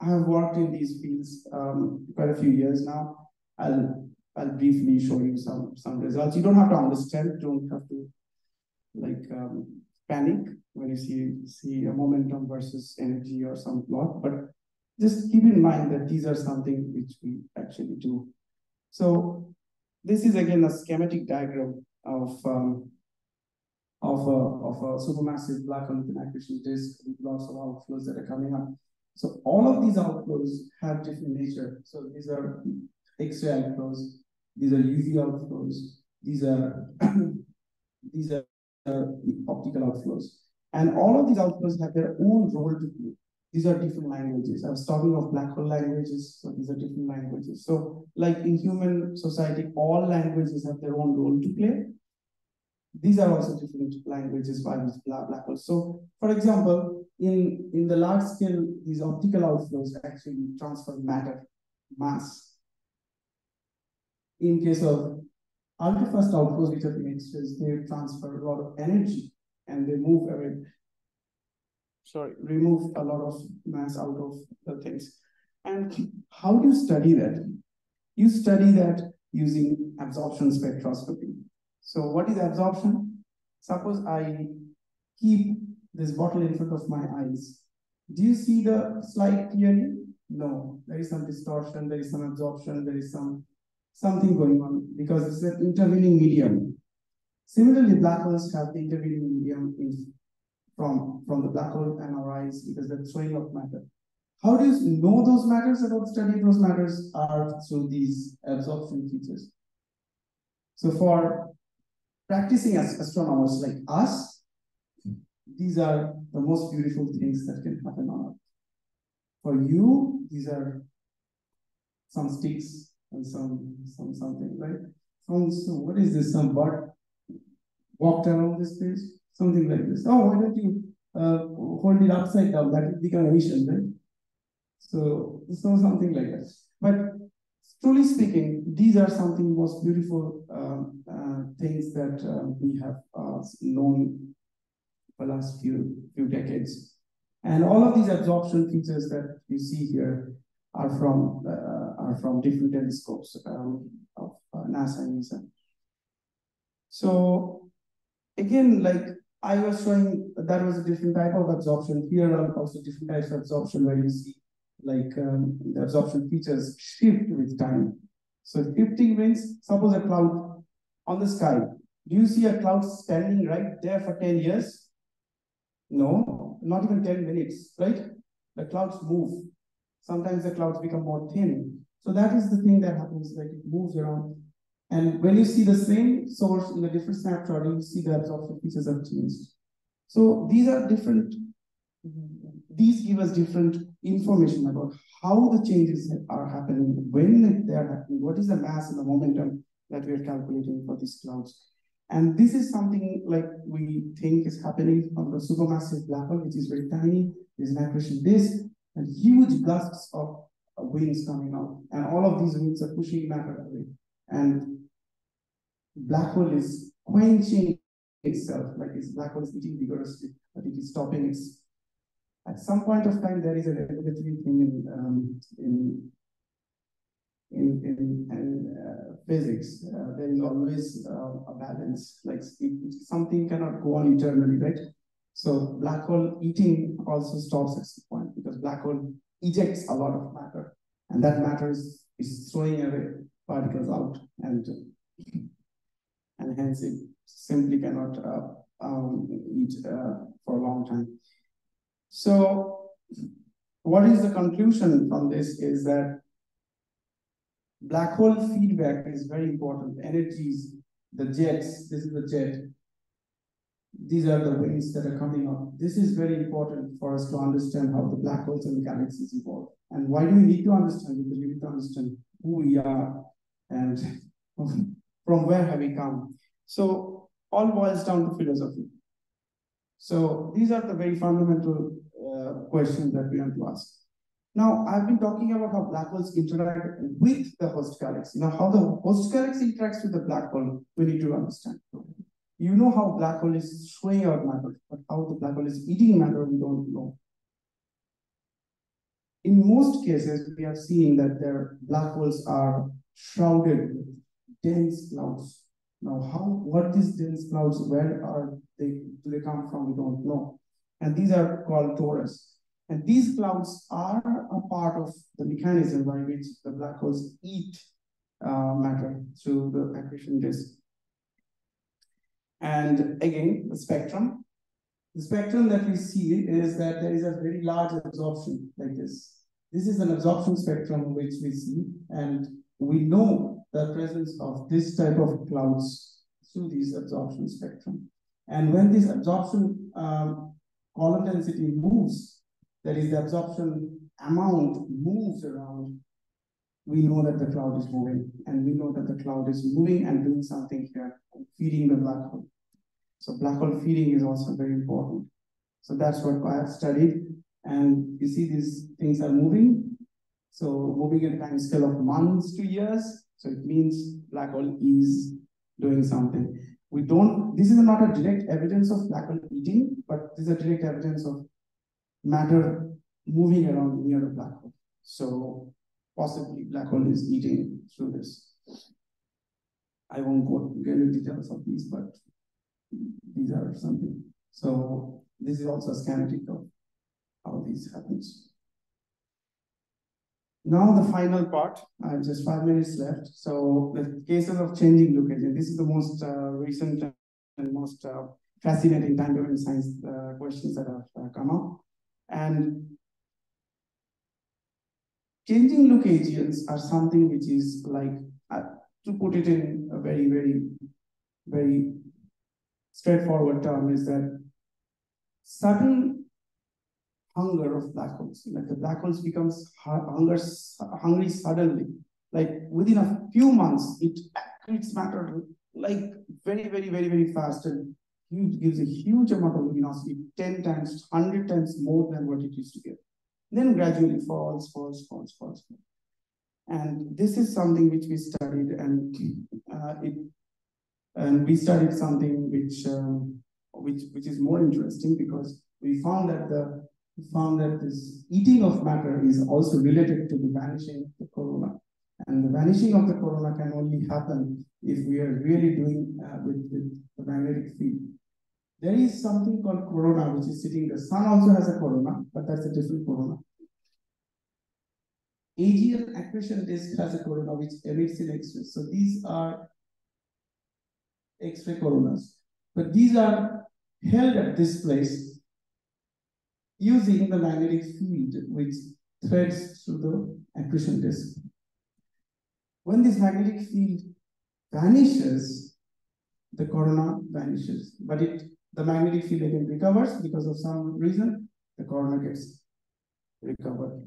I have worked in these fields um, quite a few years now. I'll I'll briefly show you some some results. You don't have to understand, don't have to like um, panic when you see see a momentum versus energy or some plot, but just keep in mind that these are something which we actually do. So this is again a schematic diagram of um, of a of a supermassive black hole accretion disk with lots of outflows that are coming up. So all of these outflows have different nature. So these are X-ray outflows, these are UV outflows, these are these are uh, optical outflows. And all of these outflows have their own role to play. These are different languages. I was talking of black hole languages, so these are different languages. So like in human society, all languages have their own role to play. These are also different languages by black, black holes. So for example, in, in the large scale, these optical outflows actually transfer matter, mass. In case of ultra-fast outflows, which are X-rays, they transfer a lot of energy and they move away sorry, remove a lot of mass out of the things. And how do you study that? You study that using absorption spectroscopy. So what is absorption? Suppose I keep this bottle in front of my eyes. Do you see the slide clearly? No, there is some distortion, there is some absorption, there is some something going on because it's an intervening medium. Similarly, black holes have the intervening medium in from, from the black hole and eyes because they're throwing off matter. How do you know those matters about studying those matters are through these absorption features. So for practicing as astronomers like us, these are the most beautiful things that can happen on Earth. For you, these are some sticks and some some something, right? Some, so what is this? Some bird walked around this place something like this. Oh, why don't you uh, hold it upside down? That would become Asian, right? So, so something like that. But truly speaking, these are something most beautiful um, uh, things that uh, we have uh, known for the last few few decades. And all of these absorption features that you see here are from uh, are from different telescopes um, of uh, NASA and ESA. So again, like I was showing that was a different type of absorption. Here are also different types of absorption where you see like um, the absorption features shift with time. So shifting means suppose a cloud on the sky. Do you see a cloud standing right there for 10 years? No, not even 10 minutes, right? The clouds move. Sometimes the clouds become more thin. So that is the thing that happens, like it moves around. And when you see the same source in a different snapshot, you see the absorption features have changed. So these are different, these give us different information about how the changes are happening, when they are happening, what is the mass and the momentum that we are calculating for these clouds. And this is something like we think is happening on the supermassive black hole, which is very tiny. There's an accretion disk and huge gusts of winds coming out. And all of these winds are pushing matter away. And black hole is quenching itself, like its black hole is eating vigorously, but it is stopping its. At some point of time, there is a regulatory thing in um, in in in, in uh, physics. Uh, there is always uh, a balance. Like something cannot go on eternally, right? So black hole eating also stops at some point because black hole ejects a lot of matter, and that matter is, is throwing away particles out, and and hence it simply cannot uh, um, eat uh, for a long time. So, what is the conclusion from this is that black hole feedback is very important. Energies, the jets, this is the jet, these are the winds that are coming up. This is very important for us to understand how the black holes and galaxies evolve. And why do we need to understand? Because we need to understand who we are and from where have we come. So all boils down to philosophy. So these are the very fundamental uh, questions that we want to ask. Now, I've been talking about how black holes interact with the host galaxy. Now, how the host galaxy interacts with the black hole, we need to understand. You know how black hole is swaying out matter, but how the black hole is eating matter, we don't know. In most cases, we have seen that their black holes are shrouded with dense clouds. Now, how what these dense clouds, where are they do they come from? We don't know. And these are called torus. And these clouds are a part of the mechanism by which the black holes eat uh, matter through the accretion disk. And again, the spectrum. The spectrum that we see is that there is a very large absorption like this. This is an absorption spectrum which we see, and we know the presence of this type of clouds through this absorption spectrum. And when this absorption um, column density moves, that is the absorption amount moves around, we know that the cloud is moving, and we know that the cloud is moving and doing something here, feeding the black hole. So black hole feeding is also very important. So that's what I have studied. And you see these things are moving. So moving at a time scale of months to years. So it means black hole is doing something. We don't, this is not a direct evidence of black hole eating, but this is a direct evidence of matter moving around near a black hole. So possibly black hole is eating through this. I won't go into details of these, but these are something. So this is also a schematic of how this happens. Now the final part, I have just five minutes left. So the cases of changing look AGN. This is the most uh, recent and most uh, fascinating time domain science uh, questions that have uh, come up. And changing look AGNs are something which is like, uh, to put it in a very, very, very straightforward term is that sudden hunger of black holes, like the black holes becomes hunger, hungry suddenly, like within a few months, it accretes matter like very, very, very, very fast and huge, gives a huge amount of luminosity, 10 times, 100 times more than what it used to give. Then gradually falls, falls, falls, falls. And this is something which we studied and uh, it and we studied something which um, which which is more interesting because we found that the we found that this eating of matter is also related to the vanishing of the corona. And the vanishing of the corona can only happen if we are really doing uh, with, with the magnetic field. There is something called corona, which is sitting, the sun also has a corona, but that's a different corona. AGN accretion disk has a corona which emits in X-ray. So these are X-ray coronas. But these are held at this place using the magnetic field which threads through the accretion disk. When this magnetic field vanishes, the corona vanishes, but it the magnetic field again recovers because of some reason, the corona gets recovered.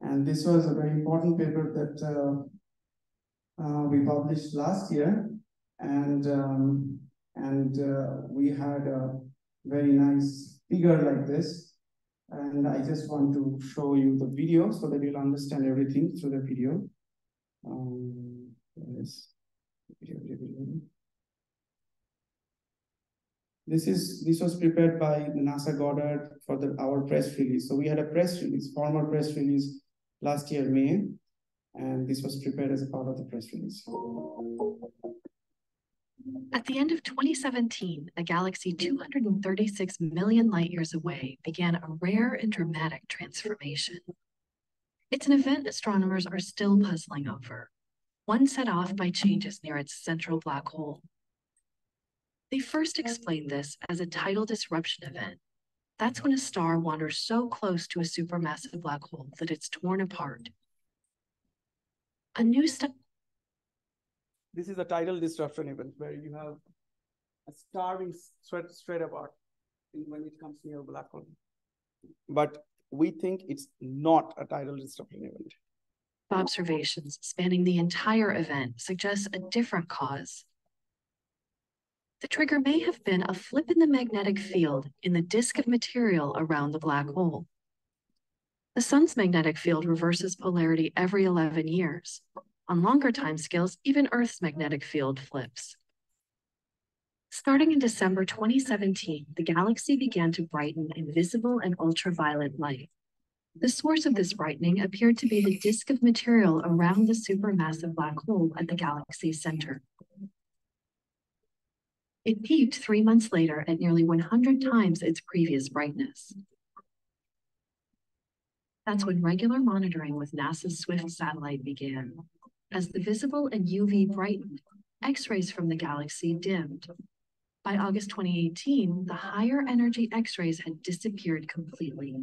And this was a very important paper that uh, uh, we published last year, and um, and uh, we had a very nice figure like this. And I just want to show you the video so that you'll understand everything through the video. Um, yes. This is this was prepared by NASA Goddard for the our press release. So we had a press release, formal press release last year, May, and this was prepared as a part of the press release. At the end of 2017, a galaxy 236 million light years away began a rare and dramatic transformation. It's an event astronomers are still puzzling over, one set off by changes near its central black hole. They first explained this as a tidal disruption event. That's mm-hmm. when a star wanders so close to a supermassive black hole that it's torn apart. A new study this is a tidal disruption event where you have a star being straight, straight apart when it comes near a black hole. But we think it's not a tidal disruption event. Observations spanning the entire event suggest a different cause. The trigger may have been a flip in the magnetic field in the disk of material around the black hole. The sun's magnetic field reverses polarity every 11 years, on longer timescales, even Earth's magnetic field flips. Starting in December 2017, the galaxy began to brighten in visible and ultraviolet light. The source of this brightening appeared to be the disk of material around the supermassive black hole at the galaxy's center. It peaked three months later at nearly 100 times its previous brightness. That's when regular monitoring with NASA's SWIFT satellite began. As the visible and UV brightened, X-rays from the galaxy dimmed. By August 2018, the higher energy X-rays had disappeared completely.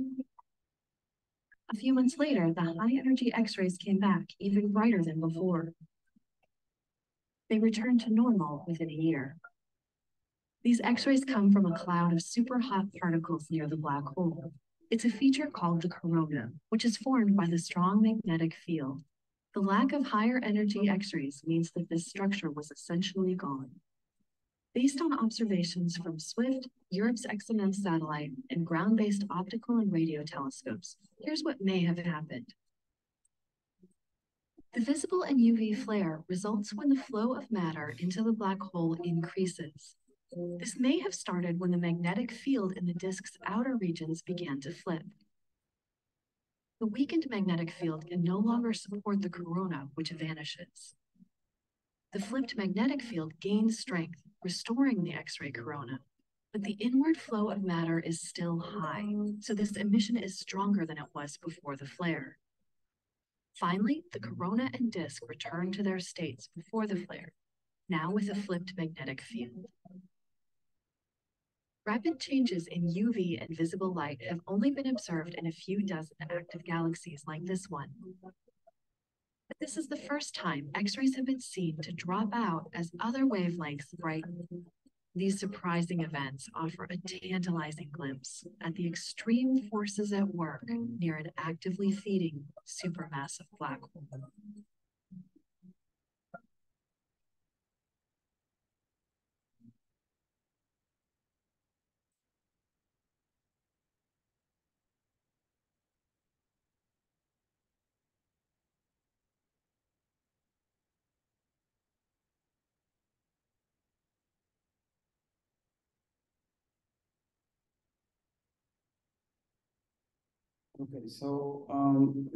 A few months later, the high energy X-rays came back, even brighter than before. They returned to normal within a year. These X-rays come from a cloud of super hot particles near the black hole. It's a feature called the corona, which is formed by the strong magnetic field the lack of higher energy X-rays means that this structure was essentially gone. Based on observations from SWIFT, Europe's XMM satellite, and ground-based optical and radio telescopes, here's what may have happened. The visible and UV flare results when the flow of matter into the black hole increases. Mm. This may have started when the magnetic field in the disk's outer regions began to flip. The weakened magnetic field can no longer support the corona, which vanishes. The flipped magnetic field gains strength, restoring the X-ray corona, but the inward flow of matter is still high, so this emission is stronger than it was before the flare. Finally, the corona and disk return to their states before the flare, now with a flipped magnetic field. Rapid changes in UV and visible light have only been observed in a few dozen active galaxies like this one. But this is the first time X-rays have been seen to drop out as other wavelengths brighten. These surprising events offer a tantalizing glimpse at the extreme forces at work near an actively feeding supermassive black hole. Okay, so um,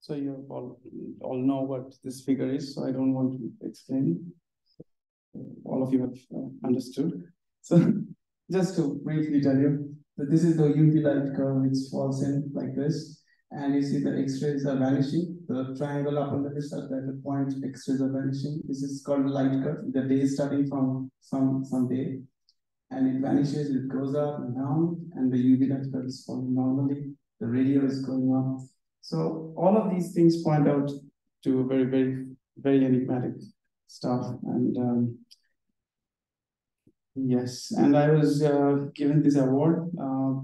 so you all all know what this figure is, so I don't want to explain. All of you have uh, understood. So just to briefly tell you that this is the UV light curve which falls in like this, and you see the X-rays are vanishing. The triangle up on the list at the point X-rays are vanishing. This is called light curve. The day starting from some some day, and it vanishes, it goes up and down, and the UV light is falling normally. the radio is going on. So all of these things point out to very, very, very enigmatic stuff. And um, yes, and I was uh, given this award uh,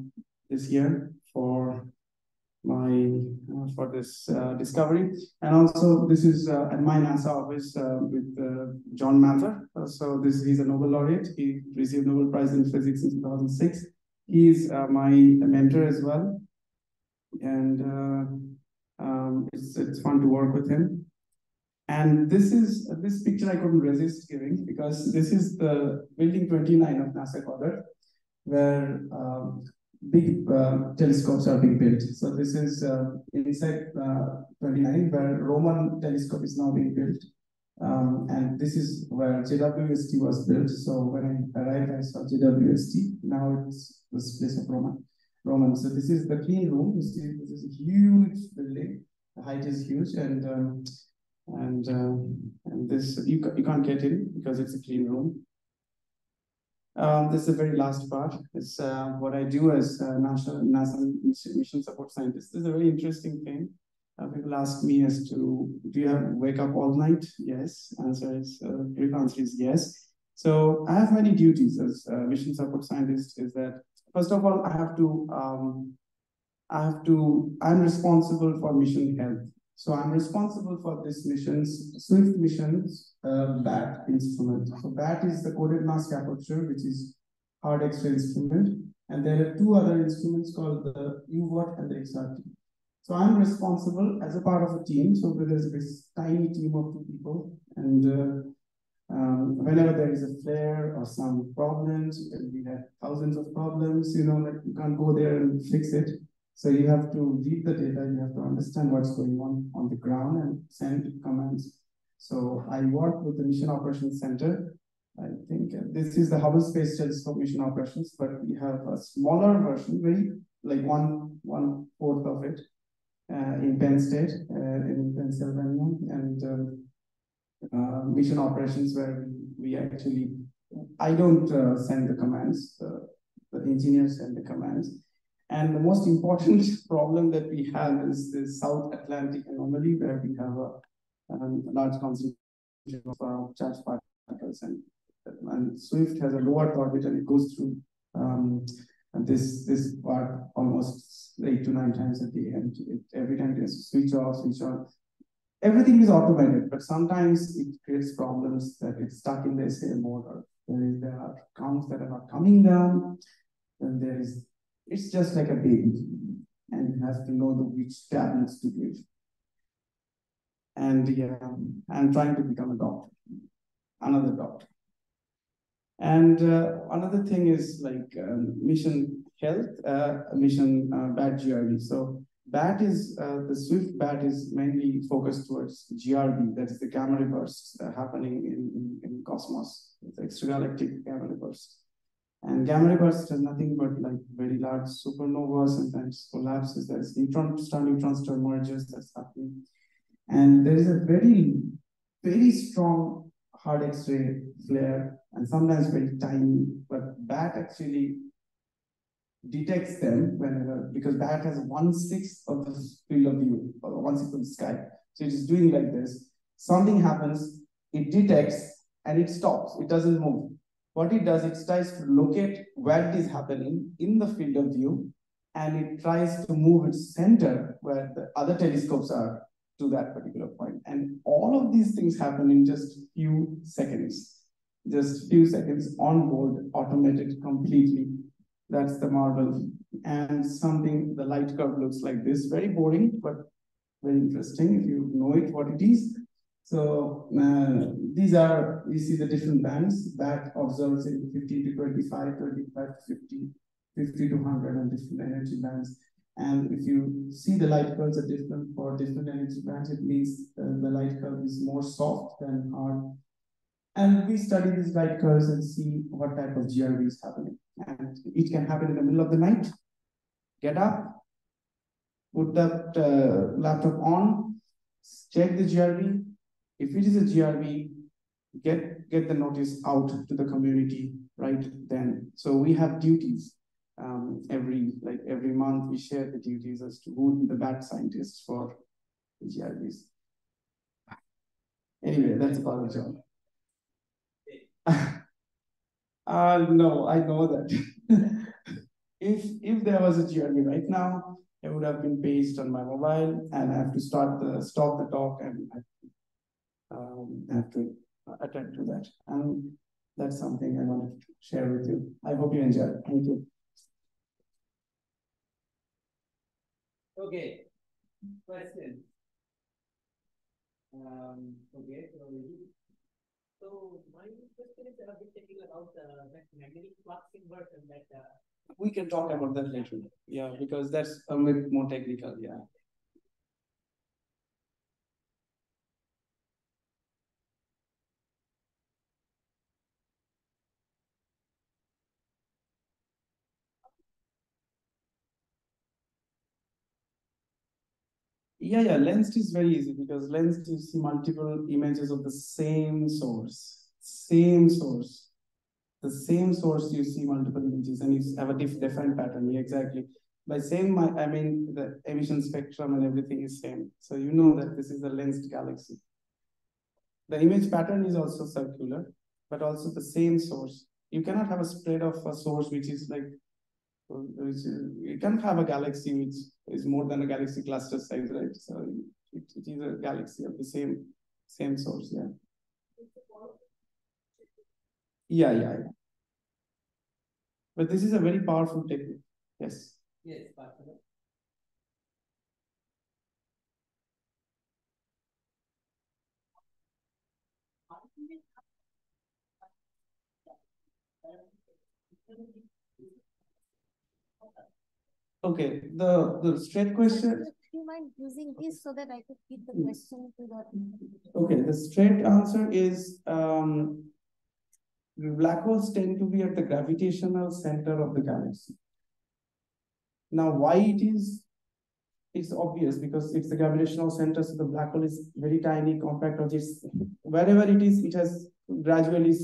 this year for my uh, for this uh, discovery. And also this is uh, at my nasa office uh, with uh, john mather. Uh, so this he's a nobel laureate. He received nobel prize in physics in 2006 he's my mentor as well. And um, it's, it's fun to work with him. And this is this picture i couldn't resist giving because this is the building 29 of nasa goddard where um, big uh, telescopes are being built. So this is uh, inside uh, 29 where Roman telescope is now being built. Um, and this is where JWST was built. So when I arrived, I saw JWST. Now it's the place of Roman. Roman. So this is the clean room. You see, this is a huge building. The height is huge, and um, and um, and this you you can't get in because it's a clean room. Um, this is the very last part. It's uh, what I do as a national NASA mission support scientist. This is a very interesting thing. Uh, people ask me as to, do you have wake up all night? Yes. Answer is, uh, brief answer is yes. So I have many duties as a mission support scientist. Is that first of all, I have to, um, I have to, I'm responsible for mission health. So I'm responsible for this mission's Swift mission's uh, BAT instrument. So BAT is the coded mask aperture, which is hard X-ray instrument. And there are two other instruments called the UVOT and the XRT. So I'm responsible as a part of a team. So there's this tiny team of two people. And uh, um, whenever there is a flare or some problems, we have thousands of problems, you know, like you can't go there and fix it. So you have to read the data, you have to understand what's going on on the ground and send commands. So I work with the Mission Operations Center. I think this is the Hubble Space Telescope Mission Operations, but we have a smaller version, very like one one fourth of it uh, in Penn State uh, in Pennsylvania, and um, uh, mission operations where we actually I don't uh, send the commands, the engineers send the commands and the most important problem that we have is the South Atlantic anomaly, where we have a, um, large concentration of uh, charged particles. And, and Swift has a lower orbit and it goes through um, this this part almost eight to nine times a day. And it, every time it has switch off, switch on. Everything is automated, but sometimes it creates problems that it's stuck in the SA mode or there, is, are counts that are not coming down. Then there is it's just like a baby, and have to know the which tablets to give. And yeah, I'm trying to become a doctor, another doctor. And uh, another thing is like um, mission health, uh, mission uh, BAT GRB. So BAT is, uh, the SWIFT BAT is mainly focused towards GRB, that is the gamma ray bursts uh, happening in, in, in cosmos, the extragalactic gamma bursts. And gamma ray burst is nothing but like very large supernova, sometimes collapses, there's neutron star neutron star mergers that's happening. And there is a very, very strong hard X-ray flare and sometimes very tiny, but BAT actually detects them whenever, because BAT has one sixth of the field of view, or one sixth of the sky. So it is doing like this. Something happens, it detects and it stops, it doesn't move what it does, it tries to locate where it is happening in the field of view, and it tries to move its center where the other telescopes are to that particular point. And all of these things happen in just few seconds, just few seconds on board, automated completely. That's the marvel. And something, the light curve looks like this, very boring, but very interesting if you know it, what it is. So uh, these are, you see the different bands that observes in 50 to 25, 25 to 50, 50 to 100 and different energy bands. And if you see the light curves are different for different energy bands, it means uh, the light curve is more soft than hard. And we study these light curves and see what type of GRB is happening. And it can happen in the middle of the night. Get up, put that uh, laptop on, check the GRB, if it is a GRB, get, get the notice out to the community right then. So we have duties. um, every like every month we share the duties as to who the BAT scientists for the GRBs. Anyway, that's a part of the job. uh, no, I know that. if if there was a GRB right now, it would have been based on my mobile, and I have to start the stop the talk and I um, have to attend to that. And that's something I wanted to share with you. I hope you enjoy. Thank you. Okay, question. Um, okay, so So my question is a bit technical about uh, that magnetic flux inversion that uh, We can talk about that later. Yeah, because that's a bit more technical. Yeah. Yeah, yeah, lensed is very easy because lensed you see multiple images of the same source, same source. The same source you see multiple images and you have a diff different pattern. Yeah, exactly. By same, I mean the emission spectrum and everything is same. So you know that this is a lensed galaxy. The image pattern is also circular, but also the same source. You cannot have a spread of a source which is like you can't have a galaxy which is more than a galaxy cluster size, right? So it, it is a galaxy of the same same source, yeah. Yeah, yeah, yeah. But this is a very powerful technique. Yes. yes, possible. Okay, the the straight question. Do you mind using this so that I could feed the question to the? Okay, the straight answer is um, black holes tend to be at the gravitational center of the galaxy. Now, why it is? It's obvious because it's the gravitational center, so the black hole is very tiny, compact objects. Wherever it is, it has gradually